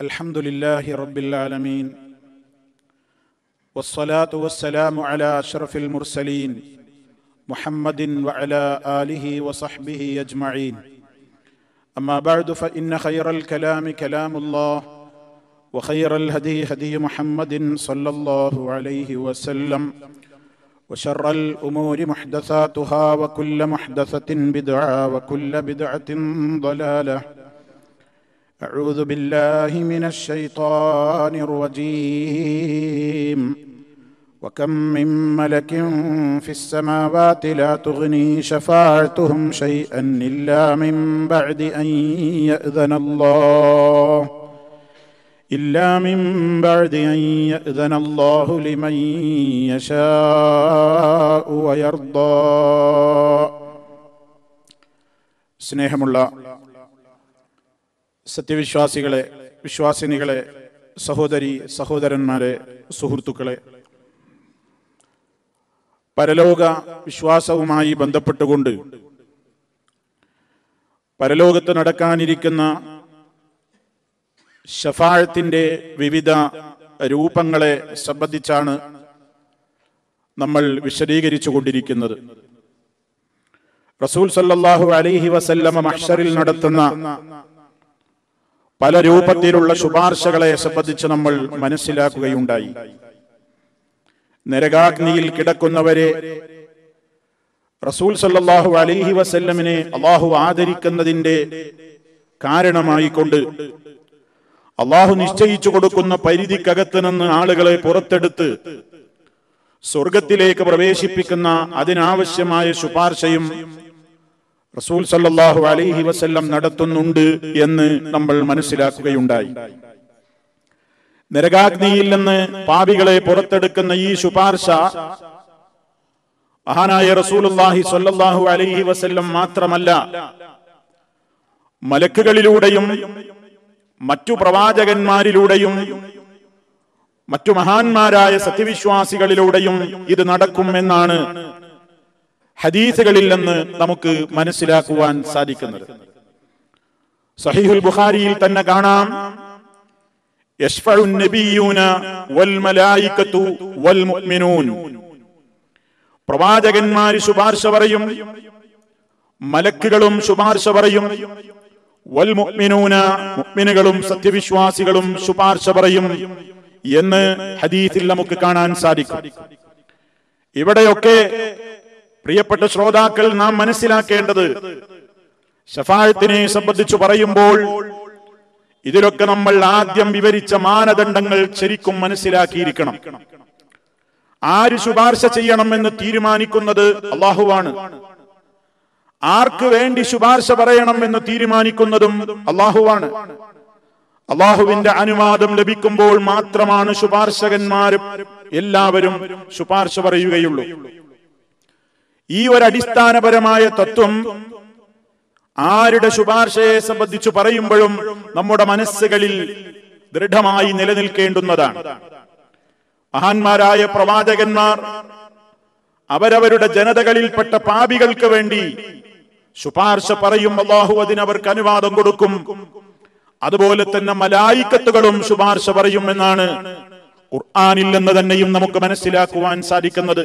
الحمد لله رب العالمين والصلاة والسلام على أشرف المرسلين محمد وعلى آله وصحبه أجمعين. أما بعد فإن خير الكلام كلام الله وخير الهدي هدي محمد صلى الله عليه وسلم وشر الأمور محدثاتها وكل محدثة بدعة وكل بدعة ضلالة. أعوذ بالله من الشيطان الرجيم وكم من ملك في السماوات لا تغني شفاعتهم شيئا إلا من بعد أن يأذن الله إلا من بعد أن يأذن الله لمن يشاء ويرضى സ്നേഹമുള്ള സത്യവിശ്വാസികളെ വിശ്വാസിനികളെ സഹോദരി സഹോദരന്മാരെ സുഹൃത്തുക്കളെ പരലോക വിശ്വാസവുമായി ബന്ധപ്പെട്ടുകൊണ്ട് പരലോകത്ത് നടക്കാനിരിക്കുന്ന ഷഫാഴത്തിന്റെ വിവിധ രൂപങ്ങളെ സംബന്ധിച്ചാണ് നമ്മൾ വിശദീകരിച്ചു കൊണ്ടിരിക്കുന്നത്. റസൂൽ സല്ലാഹു അലൈഹി വസല്ലമ മഹ്ഷറിൽ നടത്തുന്ന പല രൂപത്തിലുള്ള ശുപാർശകളെ സംബന്ധിച്ച് നമ്മൾ മനസ്സിലാക്കുകയുണ്ടായി. നരകാഗ്നിയിൽ കിടക്കുന്നവരെ റസൂൽ സല്ലാഹു അലൈഹി വസല്ലമിനെ അള്ളാഹു ആദരിക്കുന്നതിന്റെ കാരണമായിക്കൊണ്ട് അള്ളാഹു നിശ്ചയിച്ചു കൊടുക്കുന്ന പരിധിക്കകത്ത് നിന്ന് ആളുകളെ പുറത്തെടുത്ത് സ്വർഗത്തിലേക്ക് പ്രവേശിപ്പിക്കുന്ന അതിനാവശ്യമായ ശുപാർശയും റസൂൽ സല്ലാഹു അലൈഹി വസല്ലം നടത്തുന്നുണ്ട് എന്ന് നമ്മൾ മനസ്സിലാക്കുകയുണ്ടായി. നരകാഗ്നിയിൽ നിന്ന് പാപികളെ പുറത്തെടുക്കുന്ന ഈ ശുപാർശ മഹാനായ റസൂലുല്ലാഹി സല്ലാഹു അലൈഹി വസ്ല്ലം മാത്രമല്ല മലക്കുകളിലൂടെയും മറ്റു പ്രവാചകന്മാരിലൂടെയും മറ്റു മഹാന്മാരായ സത്യവിശ്വാസികളിലൂടെയും ഇത് നടക്കുമെന്നാണ് ഹദീസുകളിൽ നിന്ന് നമുക്ക് മനസ്സിലാക്കുവാൻ സാധിക്കുന്നത്. സഹീഹുൽ ബുഖാരിയിൽ തന്നെ കാണാം പ്രവാചകന്മാർ ശുപാർശ പറയും മലക്കുകളും ശുപാർശ പറയും മുഅ്മിനുകളും സത്യവിശ്വാസികളും ശുപാർശ പറയും എന്ന് ഹദീസിൽ നമുക്ക് കാണാൻ സാധിക്കും. ഇവിടെയൊക്കെ പ്രിയപ്പെട്ട ശ്രോതാക്കൾ നാം മനസ്സിലാക്കേണ്ടത് ഷഫായത്തിനെ സംബന്ധിച്ചു പറയുമ്പോൾ ഇതിലൊക്കെ നമ്മൾ ആദ്യം വിവരിച്ച മാനദണ്ഡങ്ങൾ ശരിക്കും മനസ്സിലാക്കിയിരിക്കണം. ആര് ശുപാർശ ചെയ്യണമെന്ന് തീരുമാനിക്കുന്നത് അള്ളാഹുവാണ്. ആർക്ക് വേണ്ടി ശുപാർശ പറയണം എന്ന് തീരുമാനിക്കുന്നതും അള്ളാഹുവാണ്. അള്ളാഹുവിന്റെ അനുവാദം ലഭിക്കുമ്പോൾ മാത്രമാണ് ശുപാർശകന്മാരും എല്ലാവരും ശുപാർശ പറയുകയുള്ളൂ. ഈ ഒരു അടിസ്ഥാനപരമായ തത്വം ആരുടെ ശുപാർശയെ സംബന്ധിച്ചു പറയുമ്പോഴും നമ്മുടെ മനസ്സുകളിൽ ദൃഢമായി നിലനിൽക്കേണ്ടുന്നതാണ്. മഹാന്മാരായ പ്രവാചകന്മാർ അവരവരുടെ ജനതകളിൽപ്പെട്ട പാപികൾക്ക് വേണ്ടി ശുപാർശ പറയും അള്ളാഹു അതിനവർക്ക് അനുവാദം കൊടുക്കും. അതുപോലെ തന്നെ മലായിക്കത്തുകളും ശുപാർശ പറയുമെന്നാണ് ഖുർആാനിൽ നിന്ന് തന്നെയും നമുക്ക് മനസ്സിലാക്കുവാൻ സാധിക്കുന്നത്.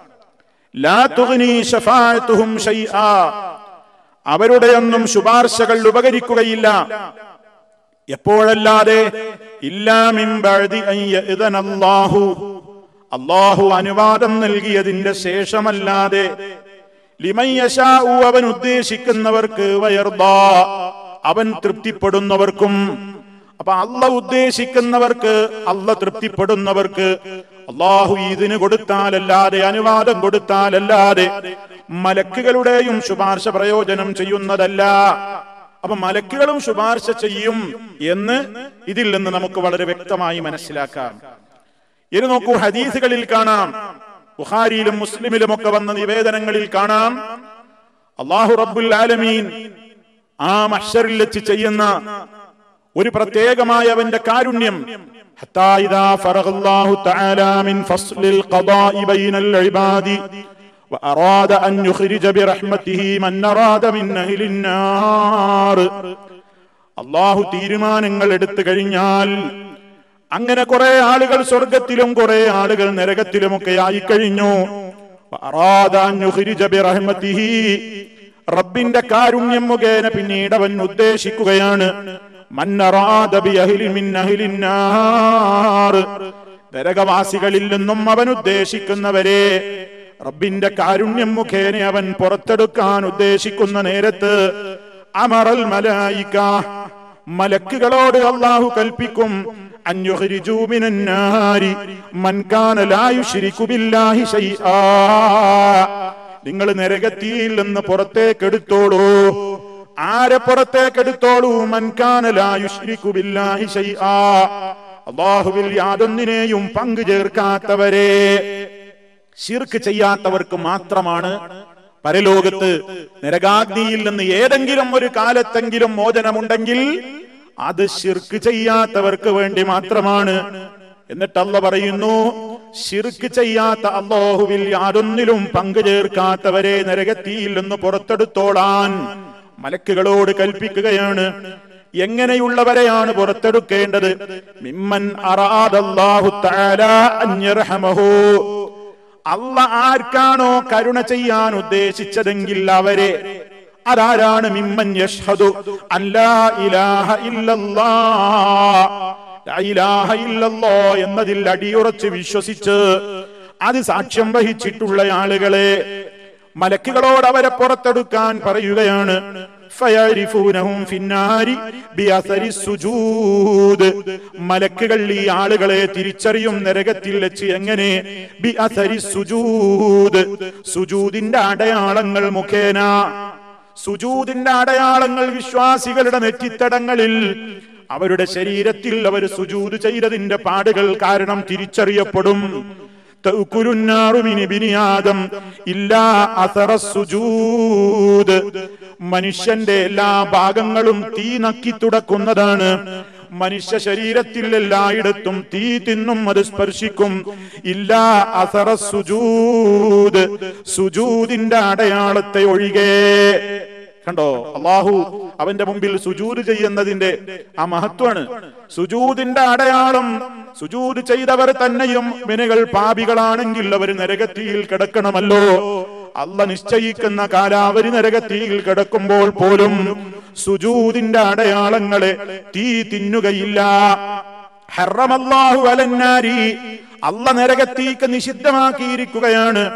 അവരുടെയൊന്നും ശുപാർശകൾ ഉപകരിക്കുകയില്ല. എപ്പോഴല്ലാതെ? അള്ളാഹു അനുവാദം നൽകിയതിന്റെ ശേഷമല്ലാതെ. അവൻ ഉദ്ദേശിക്കുന്നവർക്ക് വയർദാ. അവൻ തൃപ്തിപ്പെടുന്നവർക്കും. അപ്പൊ അല്ല ഉദ്ദേശിക്കുന്നവർക്ക് അല്ല തൃപ്തിപ്പെടുന്നവർക്ക് അള്ളാഹു ഇതിന് കൊടുത്താലല്ലാതെ അനുവാദം കൊടുത്താലല്ലാതെ മലക്കുകളുടെയും ശുപാർശ പ്രയോജനം ചെയ്യുന്നതല്ല. അപ്പൊ മലക്കുകളും ശുപാർശ ചെയ്യും എന്ന് ഇതിൽ നിന്ന് നമുക്ക് വളരെ വ്യക്തമായി മനസ്സിലാക്കാം. ഇനി നോക്കൂ ഹദീസുകളിൽ കാണാം ബുഖാരിയിലും മുസ്ലിമിലും ഒക്കെ വന്ന നിവേദനങ്ങളിൽ കാണാം അള്ളാഹു റബ്ബുൽ ആലമീൻ ആ മഷറിൽ വെച്ച് ചെയ്യുന്ന ഒരു പ്രത്യേകമായ അവന്റെ കാരുണ്യം حتى إذا فرغ الله تعالى من فصل القضاء بين العباد وأراد أن يخرج برحمته من أراد من أهل النار അള്ളാഹു തീരുമാനങ്ങൾ എടുത്തു കഴിഞ്ഞാൽ അങ്ങനെ കുറെ ആളുകൾ സ്വർഗത്തിലും കുറെ ആളുകൾ നരകത്തിലുമൊക്കെ ആയി കഴിഞ്ഞു وأراد أن يخرج برحمته റബ്ബിന്റെ കാരുണ്യം മുഖേന പിന്നീട് അവൻ ഉദ്ദേശിക്കുകയാണ് നരകവാസികളിൽ നിന്നും അവൻ ഉദ്ദേശിക്കുന്നവരെ റബ്ബിന്റെ കാരുണ്യം മുഖേന അവൻ പുറത്തെടുക്കാൻ ഉദ്ദേശിക്കുന്ന നേരത്ത് അമറൽ മലായിക്ക മലക്കുകളോട് അള്ളാഹു കൽപ്പിക്കും നിങ്ങൾ നരകത്തിയിൽ നിന്ന് പുറത്തേക്ക് എടുത്തോളൂ ആരെ പുറത്തേക്ക് എടുത്തോളൂ? മൻകാനലായുഷ്രിക്കുബില്ലാഹി ശൈആ. അള്ളാഹുവിൽ യാതൊന്നിനെയും പങ്കു ചേർക്കാത്തവരെ. ശിർക്ക് ചെയ്യാത്തവർക്ക് മാത്രമാണ് പരലോകത്ത് നരകാഗ്നിയിൽ നിന്ന് ഏതെങ്കിലും ഒരു കാലത്തെങ്കിലും മോചനമുണ്ടെങ്കിൽ അത് ശിർക്ക് ചെയ്യാത്തവർക്ക് വേണ്ടി മാത്രമാണ്. എന്നിട്ട് പറയുന്നു ശിർക്ക് ചെയ്യാത്ത അള്ളാഹുവിൽ യാതൊന്നിലും പങ്കു ചേർക്കാത്തവരെ നരകത്തിയിൽ നിന്ന് പുറത്തെടുത്തോളാൻ മലക്കുകളോട് കൽപ്പിക്കുകയാണ്. എങ്ങനെയുള്ളവരെയാണ് പുറത്തെടുക്കേണ്ടത്? മിമ്മൻ അല്ല ആർക്കാണോ കരുണ ചെയ്യാൻ ഉദ്ദേശിച്ചതെങ്കിൽ അവരെ അതാരാണ് മിമ്മൻ യഷ്ഹദു? അല്ലാ ഇലാഹ ഇല്ലല്ലാഹ ലാ ഇലാഹ ഇല്ലല്ലാ എന്നതിൽ അടിയുറച്ച് വിശ്വസിച്ച് അത് സാക്ഷ്യം വഹിച്ചിട്ടുള്ള ആളുകളെ മലക്കുകളോട് അവരെ പുറത്തെടുക്കാൻ പറയുകയാണ്. മലക്കുകൾ ഈ ആളുകളെ തിരിച്ചറിയും നരകത്തിൽ വെച്ച് എങ്ങനെ? സുജൂദിന്റെ അടയാളങ്ങൾ മുഖേന. സുജൂദിന്റെ അടയാളങ്ങൾ വിശ്വാസികളുടെ നെറ്റിത്തടങ്ങളിൽ. അവരുടെ ശരീരത്തിൽ അവർ സുജൂദ് ചെയ്തതിന്റെ പാടുകൾ കാരണം തിരിച്ചറിയപ്പെടും. മനുഷ്യന്റെ എല്ലാ ഭാഗങ്ങളും തീ നക്കി തുടക്കുന്നതാണ്. മനുഷ്യ ശരീരത്തിൽ എല്ലായിടത്തും തീ തിന്നും അത് സ്പർശിക്കും. ഇല്ല അസറ സുജൂദ് സുജൂദിന്റെ അടയാളത്തെ ഒഴികെ കണ്ടോ? അള്ളാഹു അവന്റെ മുമ്പിൽ സുജൂത് ചെയ്യുന്നതിന്റെ ആ മഹത്വമാണ്. സുജൂതിന്റെ അടയാളം സുജൂത് ചെയ്തവർ തന്നെയും മിനുകൾ പാപികളാണെങ്കിൽ അവർ നരകത്തിയിൽ കിടക്കണമല്ലോ. അല്ല നിശ്ചയിക്കുന്ന കാലാവരി നരകത്തിയിൽ കിടക്കുമ്പോൾ പോലും സുജൂതിന്റെ അടയാളങ്ങളെ തീ തിന്നുകയില്ല. അലന്നാരി. അല്ല നരകത്തേക്ക് നിഷിദ്ധമാക്കിയിരിക്കുകയാണ്.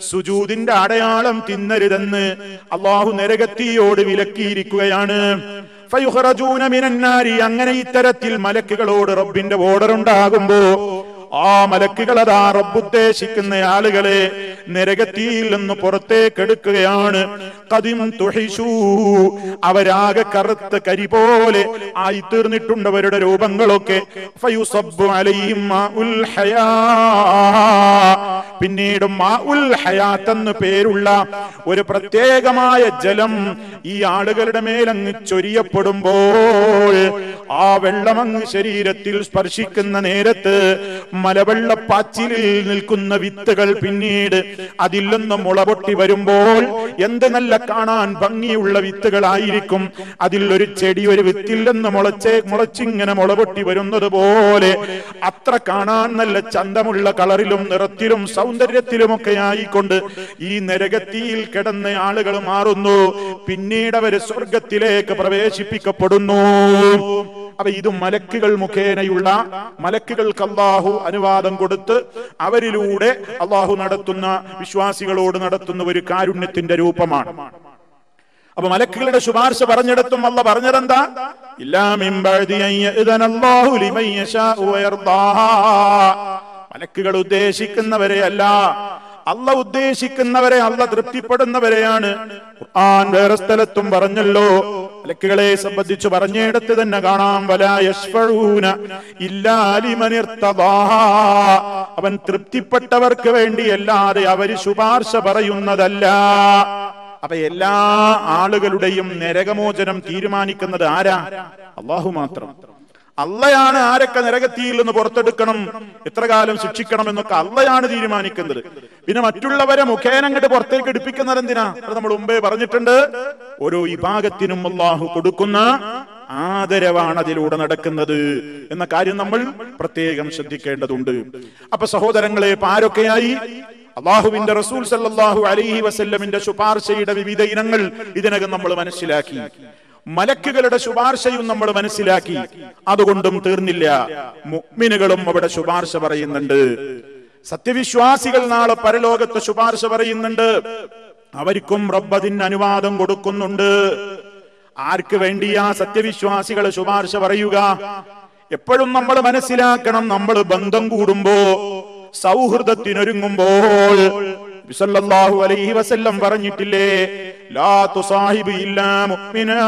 സുജൂദിന്റെ അടയാളം തിന്നരുതെന്ന് അള്ളാഹു നരകത്തിയോട് വിലക്കിയിരിക്കുകയാണ്. അങ്ങനെ ഇത്തരത്തിൽ മലക്കുകളോട് റബ്ബിന്റെ ഓർഡർ ഉണ്ടാകുമ്പോ ആ മലക്കുകൾ അതാ റബ്ബുദ്ദേശിക്കുന്ന ആളുകളെ നരകത്തിയിൽ നിന്ന് പുറത്തേക്ക് എടുക്കുകയാണ് കതിം തുഹിഷൂ അവരാകെ കറുത്ത കരി പോലെ ആയി തീർന്നിട്ടുണ്ടവരുടെ രൂപങ്ങളൊക്കെ. പിന്നീടും മാ ഉൽ ഹയാത്ത് എന്ന് പേരുള്ള ഒരു പ്രത്യേകമായ ജലം ഈ ആളുകളുടെ മേലങ്ങ് ചൊരിയപ്പെടുമ്പോൾ ആ വെള്ളമങ്ങ് ശരീരത്തിൽ സ്പർശിക്കുന്ന നേരത്ത് മലവെള്ളപ്പാച്ചിലിൽ നിൽക്കുന്ന വിത്തുകൾ പിന്നീട് അതില്ലെന്ന് മുളപൊട്ടി വരുമ്പോൾ എന്ത് നല്ല കാണാൻ ഭംഗിയുള്ള വിത്തുകളായിരിക്കും. അതിൽ ഒരു ചെടി ഒരു വിത്തിൽ നിന്ന് മുളച്ചേ മുളച്ചിങ്ങനെ മുളപൊട്ടി വരുന്നത് പോലെ അത്ര കാണാൻ നല്ല ചന്തമുള്ള കളറിലും നിറത്തിലും സൗന്ദര്യത്തിലുമൊക്കെ ആയിക്കൊണ്ട് ഈ നരകത്തിയിൽ കിടന്ന ആളുകൾ മാറുന്നു. പിന്നീട് അവർ സ്വർഗത്തിലേക്ക് പ്രവേശിപ്പിക്കപ്പെടുന്നു. അപ്പൊ ഇത് മലക്കുകൾ മുഖേനയുള്ള മലക്കുകൾക്ക് അള്ളാഹു അനുവാദം കൊടുത്ത് അവരിലൂടെ അള്ളാഹു നടത്തുന്ന വിശ്വാസികളോട് നടത്തുന്ന ഒരു കാരുണ്യത്തിന്റെ രൂപമാണ്. അപ്പൊ മലക്കുകളുടെ ശുപാർശ പറഞ്ഞെടുത്തും അല്ല പറഞ്ഞതെന്താ? മലക്കുകൾ ഉദ്ദേശിക്കുന്നവരെ അല്ല അല്ല ഉദ്ദേശിക്കുന്നവരെ അല്ല തൃപ്തിപ്പെടുന്നവരെയാണ്. ഖുർആൻ വേറെ സ്ഥലത്തും പറഞ്ഞല്ലോ മലക്കുകളെ സംബന്ധിച്ച് പറഞ്ഞിടത്ത് തന്നെ കാണാം. വലാ യശ്ഫഊന ഇല്ലാ ലിമൻ അവൻ തൃപ്തിപ്പെട്ടവർക്ക് വേണ്ടി അല്ലാതെ അവർ ശുപാർശ പറയുന്നതല്ല. അപ്പൊ എല്ലാ ആളുകളുടെയും നരകമോചനം തീരുമാനിക്കുന്നത് ആരാ? അള്ളാഹു മാത്രം. അള്ളയാണ് ആരൊക്കെ നരകത്തിയിൽ നിന്ന് പുറത്തെടുക്കണം എത്ര കാലം ശിക്ഷിക്കണം എന്നൊക്കെ അള്ളയാണ് തീരുമാനിക്കുന്നത്. പിന്നെ മറ്റുള്ളവരെ മുഖേന അങ്ങോട്ട് പുറത്തേക്ക് എടുപ്പിക്കുന്നത് എന്തിനാ? അത് നമ്മൾ മുമ്പേ പറഞ്ഞിട്ടുണ്ട്. ഓരോ വിഭാഗത്തിനും അള്ളാഹു കൊടുക്കുന്ന ആദരവാണ് അതിലൂടെ നടക്കുന്നത് എന്ന കാര്യം നമ്മൾ പ്രത്യേകം ശ്രദ്ധിക്കേണ്ടതുണ്ട്. അപ്പൊ സഹോദരങ്ങളെ ആരൊക്കെയായി? അള്ളാഹുവിന്റെ റസൂൽ സല്ലാഹു അലൈഹി വസല്ലമിന്റെ ശുപാർശയുടെ വിവിധ ഇനങ്ങൾ ഇതിനകം നമ്മൾ മനസ്സിലാക്കി. മലക്കുകളുടെ ശുപാർശയും നമ്മൾ മനസ്സിലാക്കി. അതുകൊണ്ടും തീർന്നില്ല. മുക്മിനുകളും അവിടെ ശുപാർശ പറയുന്നുണ്ട്. സത്യവിശ്വാസികൾ നാളെ പരലോകത്ത് ശുപാർശ പറയുന്നുണ്ട്. അവർക്കും റബ്ബതിന് അനുവാദം കൊടുക്കുന്നുണ്ട്. ആർക്ക് വേണ്ടിയാ സത്യവിശ്വാസികളെ ശുപാർശ പറയുക? എപ്പോഴും നമ്മൾ മനസ്സിലാക്കണം നമ്മൾ ബന്ധം കൂടുമ്പോ സൗഹൃദത്തിനൊരുങ്ങുമ്പോൾ സല്ലല്ലാഹു അലൈഹി വസല്ലം പറഞ്ഞിട്ടില്ലേ? ലാ തുസാഹിബ് ഇല്ലാ മുഅ്മിനാ.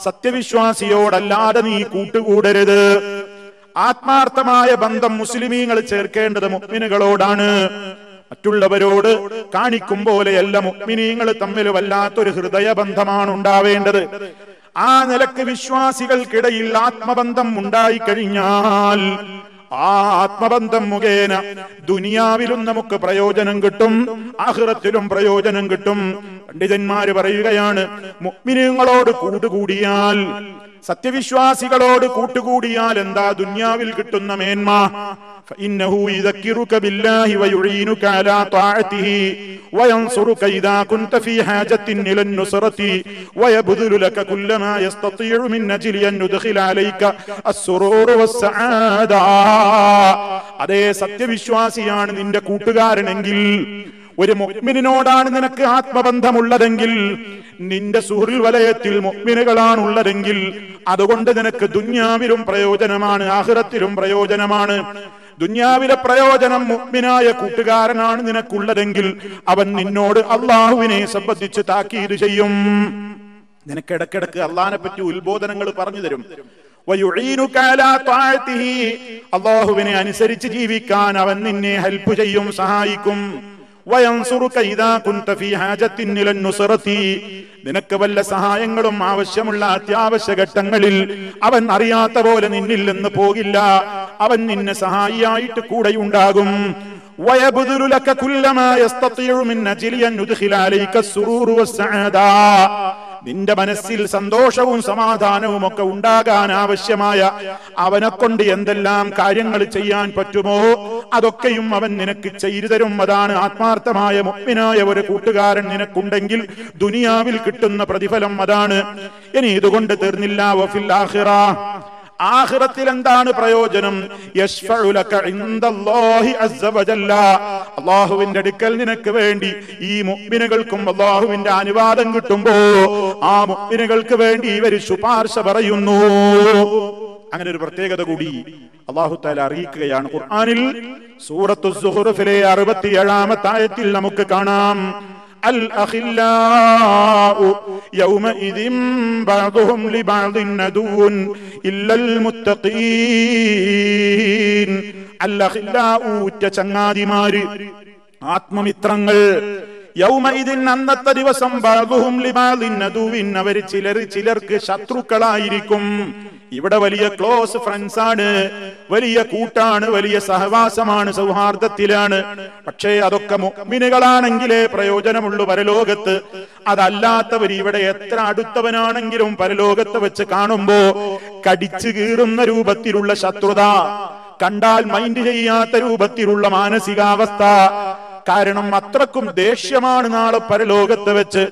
സത്യവിശ്വാസിയോടല്ലാതെ നീ കൂട്ടുകൂടരുത്. ആത്മാർത്ഥമായ ബന്ധം മുസ്ലിമീങ്ങൾ ചേർക്കേണ്ടത് മുഅ്മിനുകളോടാണ്. മറ്റുള്ളവരോട് കാണിക്കും പോലെയല്ല മുഅ്മിനീങ്ങൾ തമ്മിൽ വല്ലാത്തൊരു ഹൃദയബന്ധമാണ് ഉണ്ടാവേണ്ടത്. ആ നിലയ്ക്ക് വിശ്വാസികൾക്കിടയിൽ ആത്മബന്ധം ഉണ്ടായിക്കഴിഞ്ഞാൽ ആ ആത്മബന്ധം മുഖേന ദുനിയാവിലും നമുക്ക് പ്രയോജനം കിട്ടും ആഹ്റത്തിലും പ്രയോജനം കിട്ടും. പണ്ഡിതന്മാര് പറയുകയാണ് മുഅ്മിനീങ്ങളോട് കൂടുകൂടിയാൽ സത്യവിശ്വാസികളോട് കൂട്ടുകൂടിയാൽ എന്താ ദുന്യാവിൽ കിട്ടുന്ന മേന്മ? അതേ സത്യവിശ്വാസിയാണ് നിന്റെ കൂട്ടുകാരനെങ്കിൽ ഒരു മുഅ്മിനിനോടാണ് നിനക്ക് ആത്മബന്ധമുള്ളതെങ്കിൽ നിന്റെ സുഹൃൽ വലയത്തിൽ മുഅ്മിനുകളാണ് ഉള്ളതെങ്കിൽ അതുകൊണ്ട് നിനക്ക് ദുന്യാവിലും പ്രയോജനമാണ് ആഹ്റത്തിലും പ്രയോജനമാണ്. ദുന്യാവിലെ പ്രയോജനം മുഅ്മിനായ കൂട്ടുകാരനാണ് നിനക്കുള്ളതെങ്കിൽ അവൻ നിന്നോട് അള്ളാഹുവിനെ സംബന്ധിച്ച് താക്കീത് ചെയ്യും. നിനക്ക് ഇടക്കിടക്ക് അള്ളഹാനെ പറ്റി ഉത്ബോധനങ്ങൾ പറഞ്ഞു തരും. അള്ളാഹുവിനെ അനുസരിച്ച് ജീവിക്കാൻ അവൻ നിന്നെ ഹെൽപ്പ് ചെയ്യും സഹായിക്കും. വയൻസുറുക ഇദാ കുൻത ഫീ ഹാജത്തിൻ ഇലൻ നുസ്റതി. നിനക്ക് വല്ല സഹായങ്ങളും ആവശ്യമുള്ള അത്യാവശ്യ ഘട്ടങ്ങളിൽ അവൻ അറിയാത്ത പോലെ നിന്നിൽ നിന്ന് പോകില്ല അവൻ നിന്നെ സഹായിയായിട്ട് കൂടെയുണ്ടാകും ويبذل لك كل ما يستطيع من أجل أن يدخل عليك السرور والسعادة നിന്റെ മനസ്സിൽ സന്തോഷവും സമാധാനവും ഒക്കെ ഉണ്ടാകാൻ ആവശ്യമായ അവനെ കൊണ്ട് എന്തെല്ലാം കാര്യങ്ങൾ ചെയ്യാൻ പറ്റുമോ അതൊക്കെയും അവൻ നിനക്ക് ചെയ്തു തരും. അതാണ് ആത്മാർത്ഥമായ മുഗ്മിനായ ഒരു കൂട്ടുകാരൻ നിനക്കുണ്ടെങ്കിൽ ദുനിയാവിൽ കിട്ടുന്ന പ്രതിഫലം അതാണ്. ഇനി ഇതുകൊണ്ട് തീർന്നില്ല. വഫിൽ ആഖിറ. ആഖിറത്തിൽ എന്താണ് പ്രയോജനം അല്ലാഹുവിന്റെ അടുക്കൽ നിനക്ക് വേണ്ടി ഈ മുഅ്മിനുകൾക്കും അല്ലാഹുവിന്റെ അനുവാദം കിട്ടുമ്പോ ആ മുഅ്മിനുകൾക്ക് വേണ്ടി ഇവർ ശുപാർശ പറയുന്നു. അങ്ങനെ ഒരു പ്രത്യേകത കൂടി അള്ളാഹു താല അറിയിക്കുകയാണ് ഖുർആനിൽ സൂറത്തു സുഹുറുഫിലെ ആയത്തിൽ നമുക്ക് കാണാം. الأخلاء يومئذ بعضهم لبعض عدو إلا المتقين الأخلاء ചങ്ങാതിമാര് ആത്മമിത്രങ്ങൾ യൗമഇദിൻ അന്നത്തെ ദിവസം ബാദുഹും ലിബാദിൻ അദുവിൻ അവർ ചിലർ ചിലർക്ക് ശത്രുക്കളായിരിക്കും ഇവിടെ വലിയ ക്ലോസ് ഫ്രണ്ട്സ് ആണ്. വലിയ കൂട്ടാണ് വലിയ സഹവാസമാണ് സൗഹാർദ്ദത്തിലാണ്. പക്ഷേ അതൊക്കെ മുഅ്മിനുകളാണെങ്കിലേ പ്രയോജനമുള്ളൂ പരലോകത്ത്. അതല്ലാത്തവർ ഇവിടെ എത്ര അടുത്തവനാണെങ്കിലും പരലോകത്ത് വെച്ച് കാണുമ്പോ കടിച്ചു കീറുന്ന രൂപത്തിലുള്ള ശത്രുത കണ്ടാൽ മൈൻഡ് ചെയ്യാത്ത രൂപത്തിലുള്ള മാനസികാവസ്ഥ കാരണം അത്രക്കും ദേഷ്യമാണ് നാളെ പരലോകത്ത് വെച്ച്.